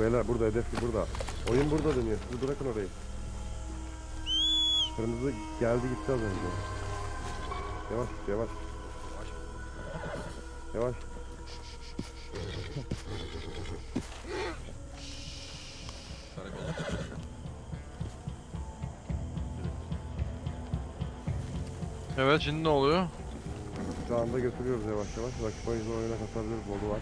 Beyler burada hedef burada. Oyun burada dönüyor. Siz bırakın orayı. Kırmızı geldi gitti az önce. Yavaş yavaş. Yavaş. Evet şimdi ne oluyor? Şu anda götürüyoruz yavaş yavaş. Rakip oyuncular oyuna katabiliriz modu var.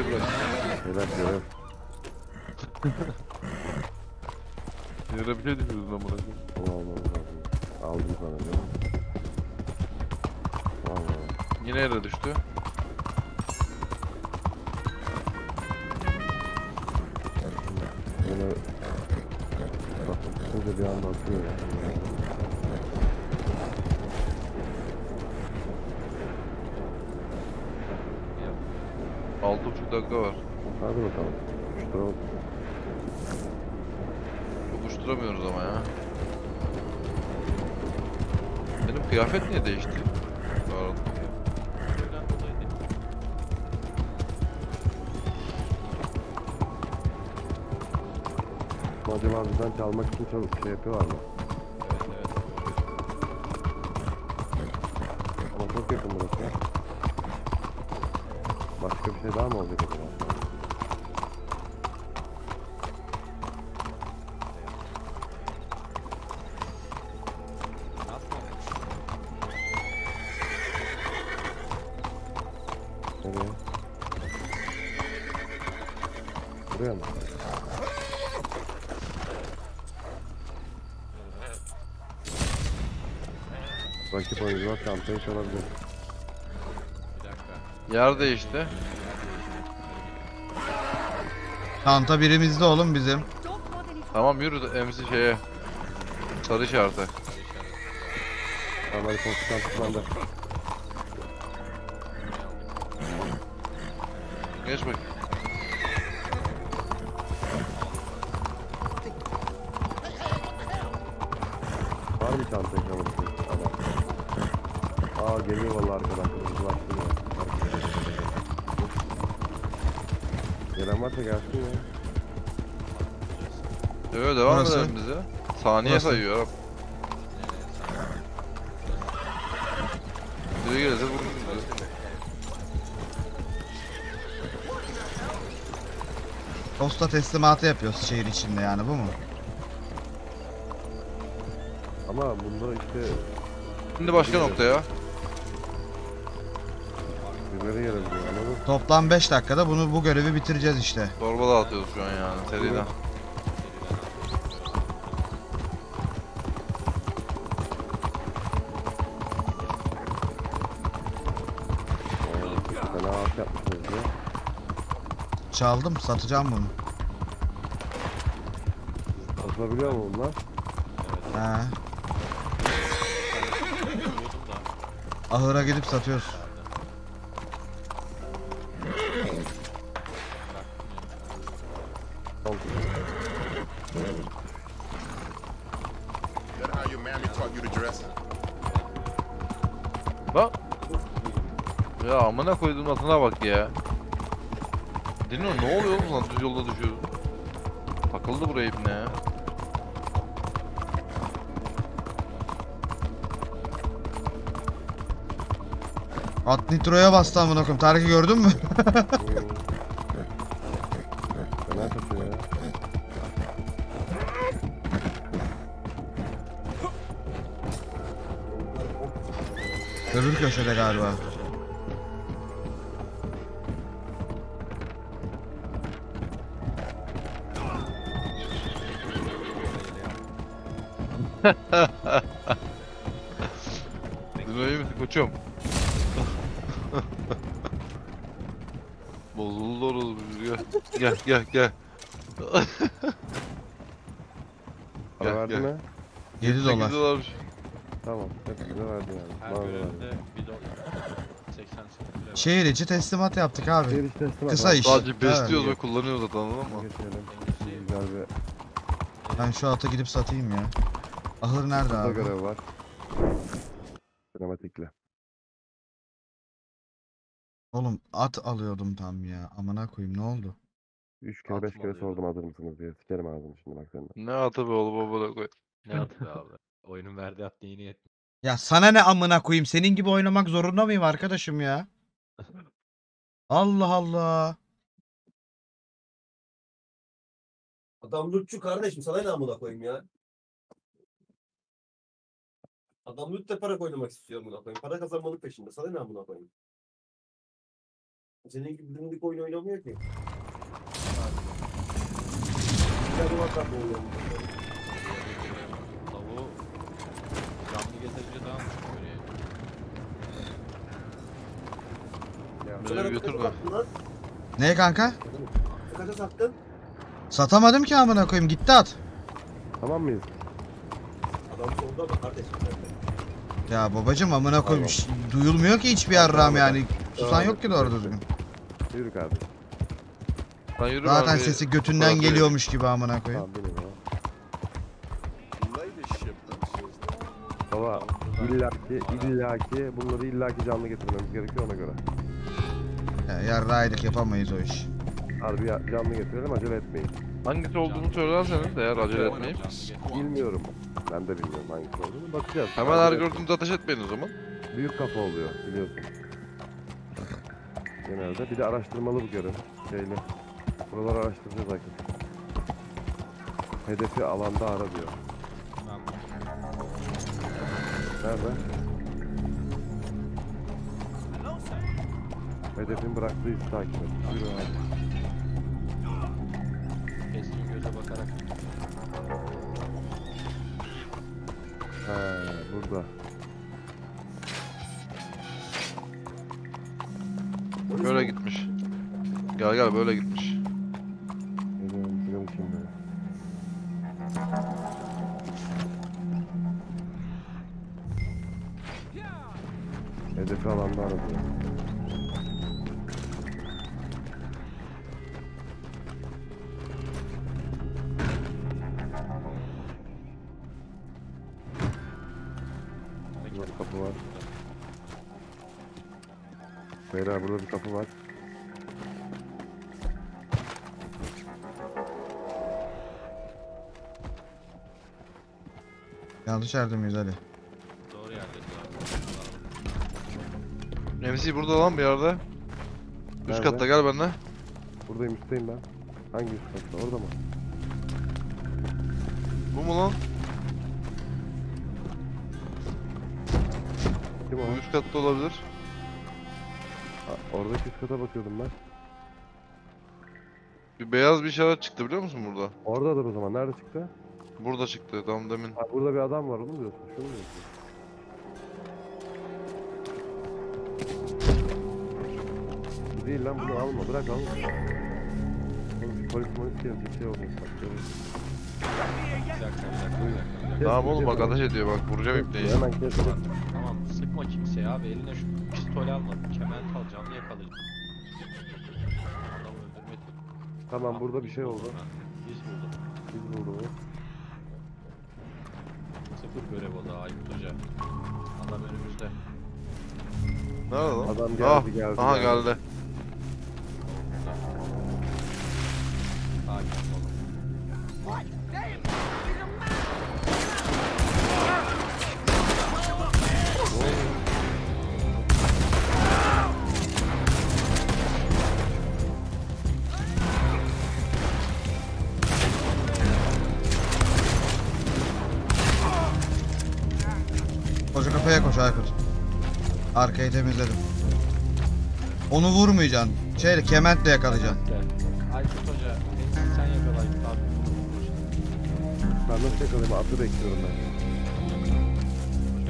Oraya Acaba bizden çalmak için çok şey yapıyorlar mı? Ama çok yakın burası. Başka bir şey daha mı olacak acaba? Rakip oyuncular şampiyon çalabilir. Yer değişti. Çanta birimizde oğlum bizim. Tamam yürü emsi şeye. Sarı işarete. Tamam hadi postu çantası Saniye Burası. sayıyor Arap. Biri gelirse bizi. Posta teslimatı yapıyoruz şehir içinde yani bu mu? Ama bunda işte Şimdi başka nokta ya. birileri gelebiliyor anladın mı? Toplam 5 dakikada bunu bu görevi bitireceğiz işte. Torba dağıtıyoruz şu an yani seriden. Çaldım satacağım bunu. Atılabiliyor mu bunlar? He. Ahıra gidip satıyoruz. That how your mammy taught you to dress? Bak. Ya amına koyduğum atına bak ya. Dino ne oluyor oğlum lan düz yolda düşüyoruz. Takıldı buraya ibne ya. At nitroya bastı amına koyayım. Tarık'ı gördün mü? Fena kaçıyor ya. Öbür köşede galiba. Gel gel gel. Para verdi gel. mi? 7 dolar. 8 dolarmış. Tamam. Hepsine verdi yani. Her Bana da görevde verdi. 1 dolar. 80 sent. Şehir içi teslimat yaptık abi. Şehir içi teslimat Kısa var. iş. Sadece besliyoruz ve kullanıyoruz zaten anladın mı? Geçelim. Güzel bir Ben şu atı gidip satayım ya. Ahır nerede kısa abi? görev var. Sinematikle. Oğlum at alıyordum tam ya. Amına koyayım ne oldu? 3 kere 5 kere sordum hazır mısınız diye. Sikerim ağzını şimdi bak seninle. Ne atı be oğlum amına koy. Ne atı be abi. Oyunun verdiği at neyini yetmiyor. Ya sana ne amına koyayım? Senin gibi oynamak zorunda mıyım arkadaşım ya? Allah Allah. Adam lootçu kardeşim sana ne amına koyayım ya? Adam loot yaparak oynamak istiyor amına koyayım. Para kazanmanın peşinde. Sana ne amına koyayım? Senin gibi bilindik oyun oynamıyor ki. Tavuğu canlı getirince daha mı? Beni bir götür de. Ne kanka? Kaça sattın? Satamadım ki amına koyayım gitti at. Tamam mıyız? Adam solda mı kardeşim? Ya babacım amına koyayım ş- duyulmuyor ki hiçbir yarram yani. Susan yok ki doğru düzgün. Yürü kardeşim. Ben yürü Zaten abi. sesi götünden Bırak geliyormuş gibi amına koyayım. Tamam benim ya. Baba illaki illaki bunları illaki canlı getirmemiz gerekiyor ona göre. Ya yarraydık yapamayız o iş. Harbi ya- canlı getirelim acele etmeyin. Hangisi olduğunu söylerseniz de eğer acele etmeyip. Bilmiyorum. Ben de bilmiyorum hangisi olduğunu. Bakacağız. Hemen her Acele- gördüğünüzde ateş etmeyin o zaman. Büyük kafa oluyor biliyorsun. Genelde. Bir de araştırmalı bu görün. Şeyli. Buraları araştıracağız arkadaşlar. Hedefi alanda ara diyor. Nerede? Hedefin bıraktığı izi takip et. Yürü hadi. Keskin göze bakarak. He burada. Böyle gitmiş. Gel gel böyle gitmiş. Yanlış yerde miyiz Ali? Doğru yerde. MC burada lan bir yerde. Üst Nerede? katta gel benimle. Buradayım üstteyim ben. Hangi üst katta? Orada mı? Bu mu lan? Kim o? Bu üst katta olabilir. Ha, oradaki üst kata bakıyordum ben. Bir beyaz bir işaret çıktı biliyor musun burada? Oradadır o zaman. Nerede çıktı? Burada çıktı tam demin. Ha, burada bir adam var onu mu diyorsun? Şunu mu diyorsun? Bu değil lan bunu alma. Bırak alma. Oğlum, Polis polis gelecek şey olmuyor. Bak, görüyorsun. Bir dakika, bir dakika, bir dakika, bir dakika. Tamam oğlum bak ateş ediyor bak vuracağım ipneyi. Hemen kes. Tamam sıkma kimseye abi eline şu pistol alma. Kement al canlı yakalayın. Adamı öldürmek yok. Tamam burada bir şey oldu. ha, Biz bulduk. Biz bulduk. Sıfır görev o da Aykut Hoca. Adam önümüzde. Nerede lan? Adam geldi, ah, geldi, Aha geldi. Temizledim. Onu vurmayacaksın. Şeyle kementle yakalayacaksın. Aykut Hoca sen yakala Aykut abi. Ben nasıl yakalayayım? Atı bekliyorum ben.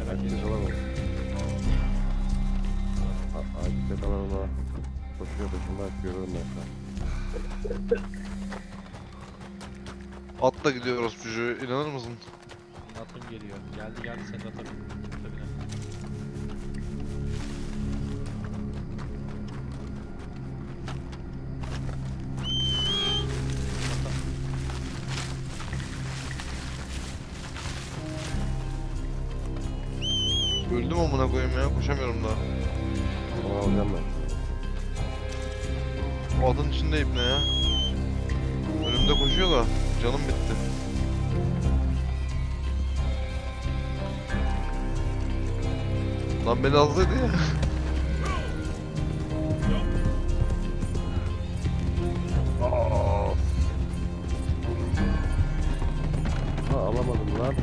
Etme. yakalamam. A- Akif yakalamama. Koşuyor peşimden görüyorum ben şu. Atla gidiyoruz çocuğu inanır mısın? Atım geliyor. Geldi geldi senin atın. Amına koyayım ya koşamıyorum daha. Onu alacağım ben. O atın içinde ipne ya. Önümde koşuyor da canım bitti. Lan beni alsaydı ya. Ha alamadım lan.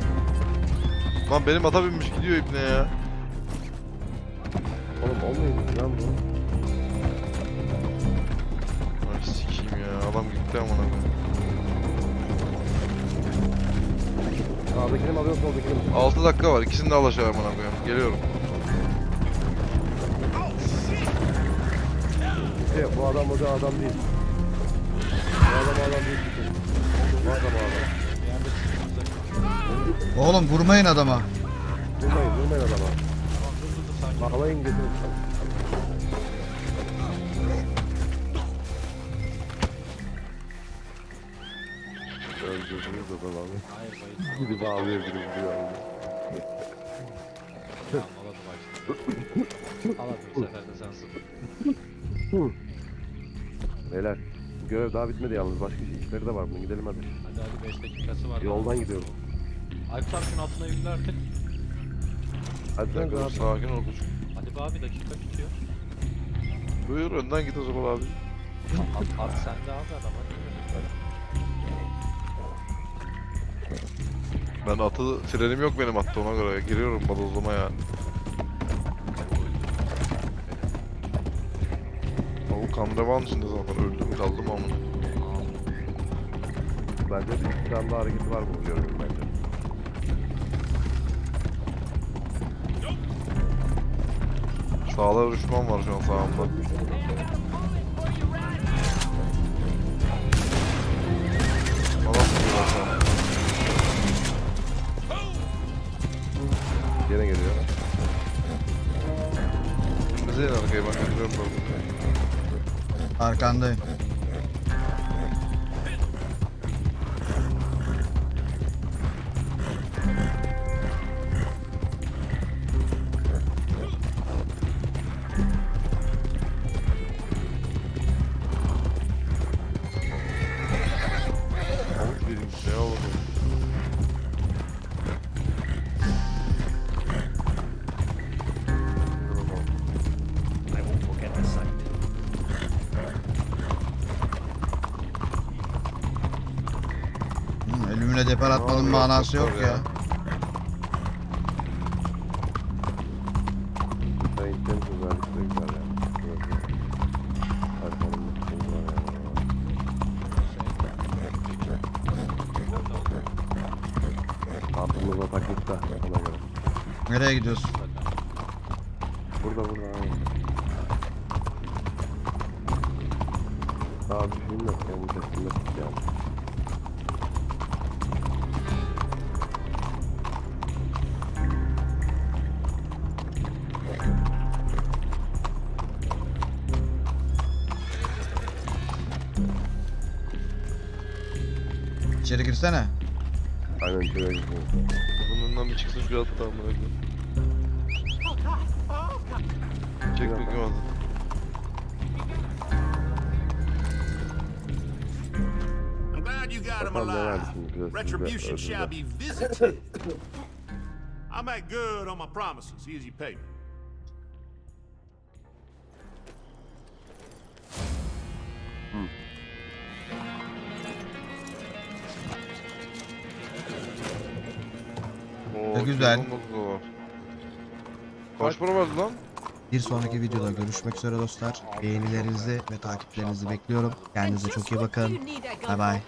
Lan benim ata binmiş gidiyor ipne ya. Mi? 6 dakika var. İkisini de al aşağı amına koyayım. Geliyorum. Şey, bu adam o da adam değil. Bu adam adam değil. Bu adam adam. Oğlum vurmayın adama. Vurmayın, vurmayın adama. Bağlayın getirin. Öldürdünüz adamı. Hayır bayıldım. Biri bağlıyor, biri vuruyor. Tamam aladım açtım. Aladım bu sefer de sen sıfır. Beyler, görev daha bitmedi yalnız. Başka işleri de var bunun. Gidelim hadi. Hadi hadi 5 dakikası var. Yoldan gidiyoruz. Aykut abi şunun altına yükle artık. Hadi sen Dur, sakin ol koçum. Hadi be abi dakika bitiyor. Buyur önden git o zaman abi. At, at sen de abi adam Ben atı frenim yok benim atta ona göre giriyorum badozlama ya. Tavuk kan revan içinde zaten öldüm kaldım amına. Bence bir daha hareketi var bu görevin bence. Sağda düşman var şu an sağımda. Gene geliyor. Bize arkaya böyle. Arkandayım. Depar atmanın manası yok ya. Ona göre. Nereye gidiyorsun? Girsene. Aynen şöyle gidiyoruz. Bunun önünden bir çıksın şu hatta amına koyayım. Çek bakayım hadi. I'm glad you got him Bakalım neler alive. düşüneceğiz. Retribution shall be visited. I make good on my promises, as you Kaç para verdi lan? Bir sonraki videoda görüşmek üzere dostlar. Beğenilerinizi ve takiplerinizi bekliyorum. Kendinize çok iyi bakın. Bay bay.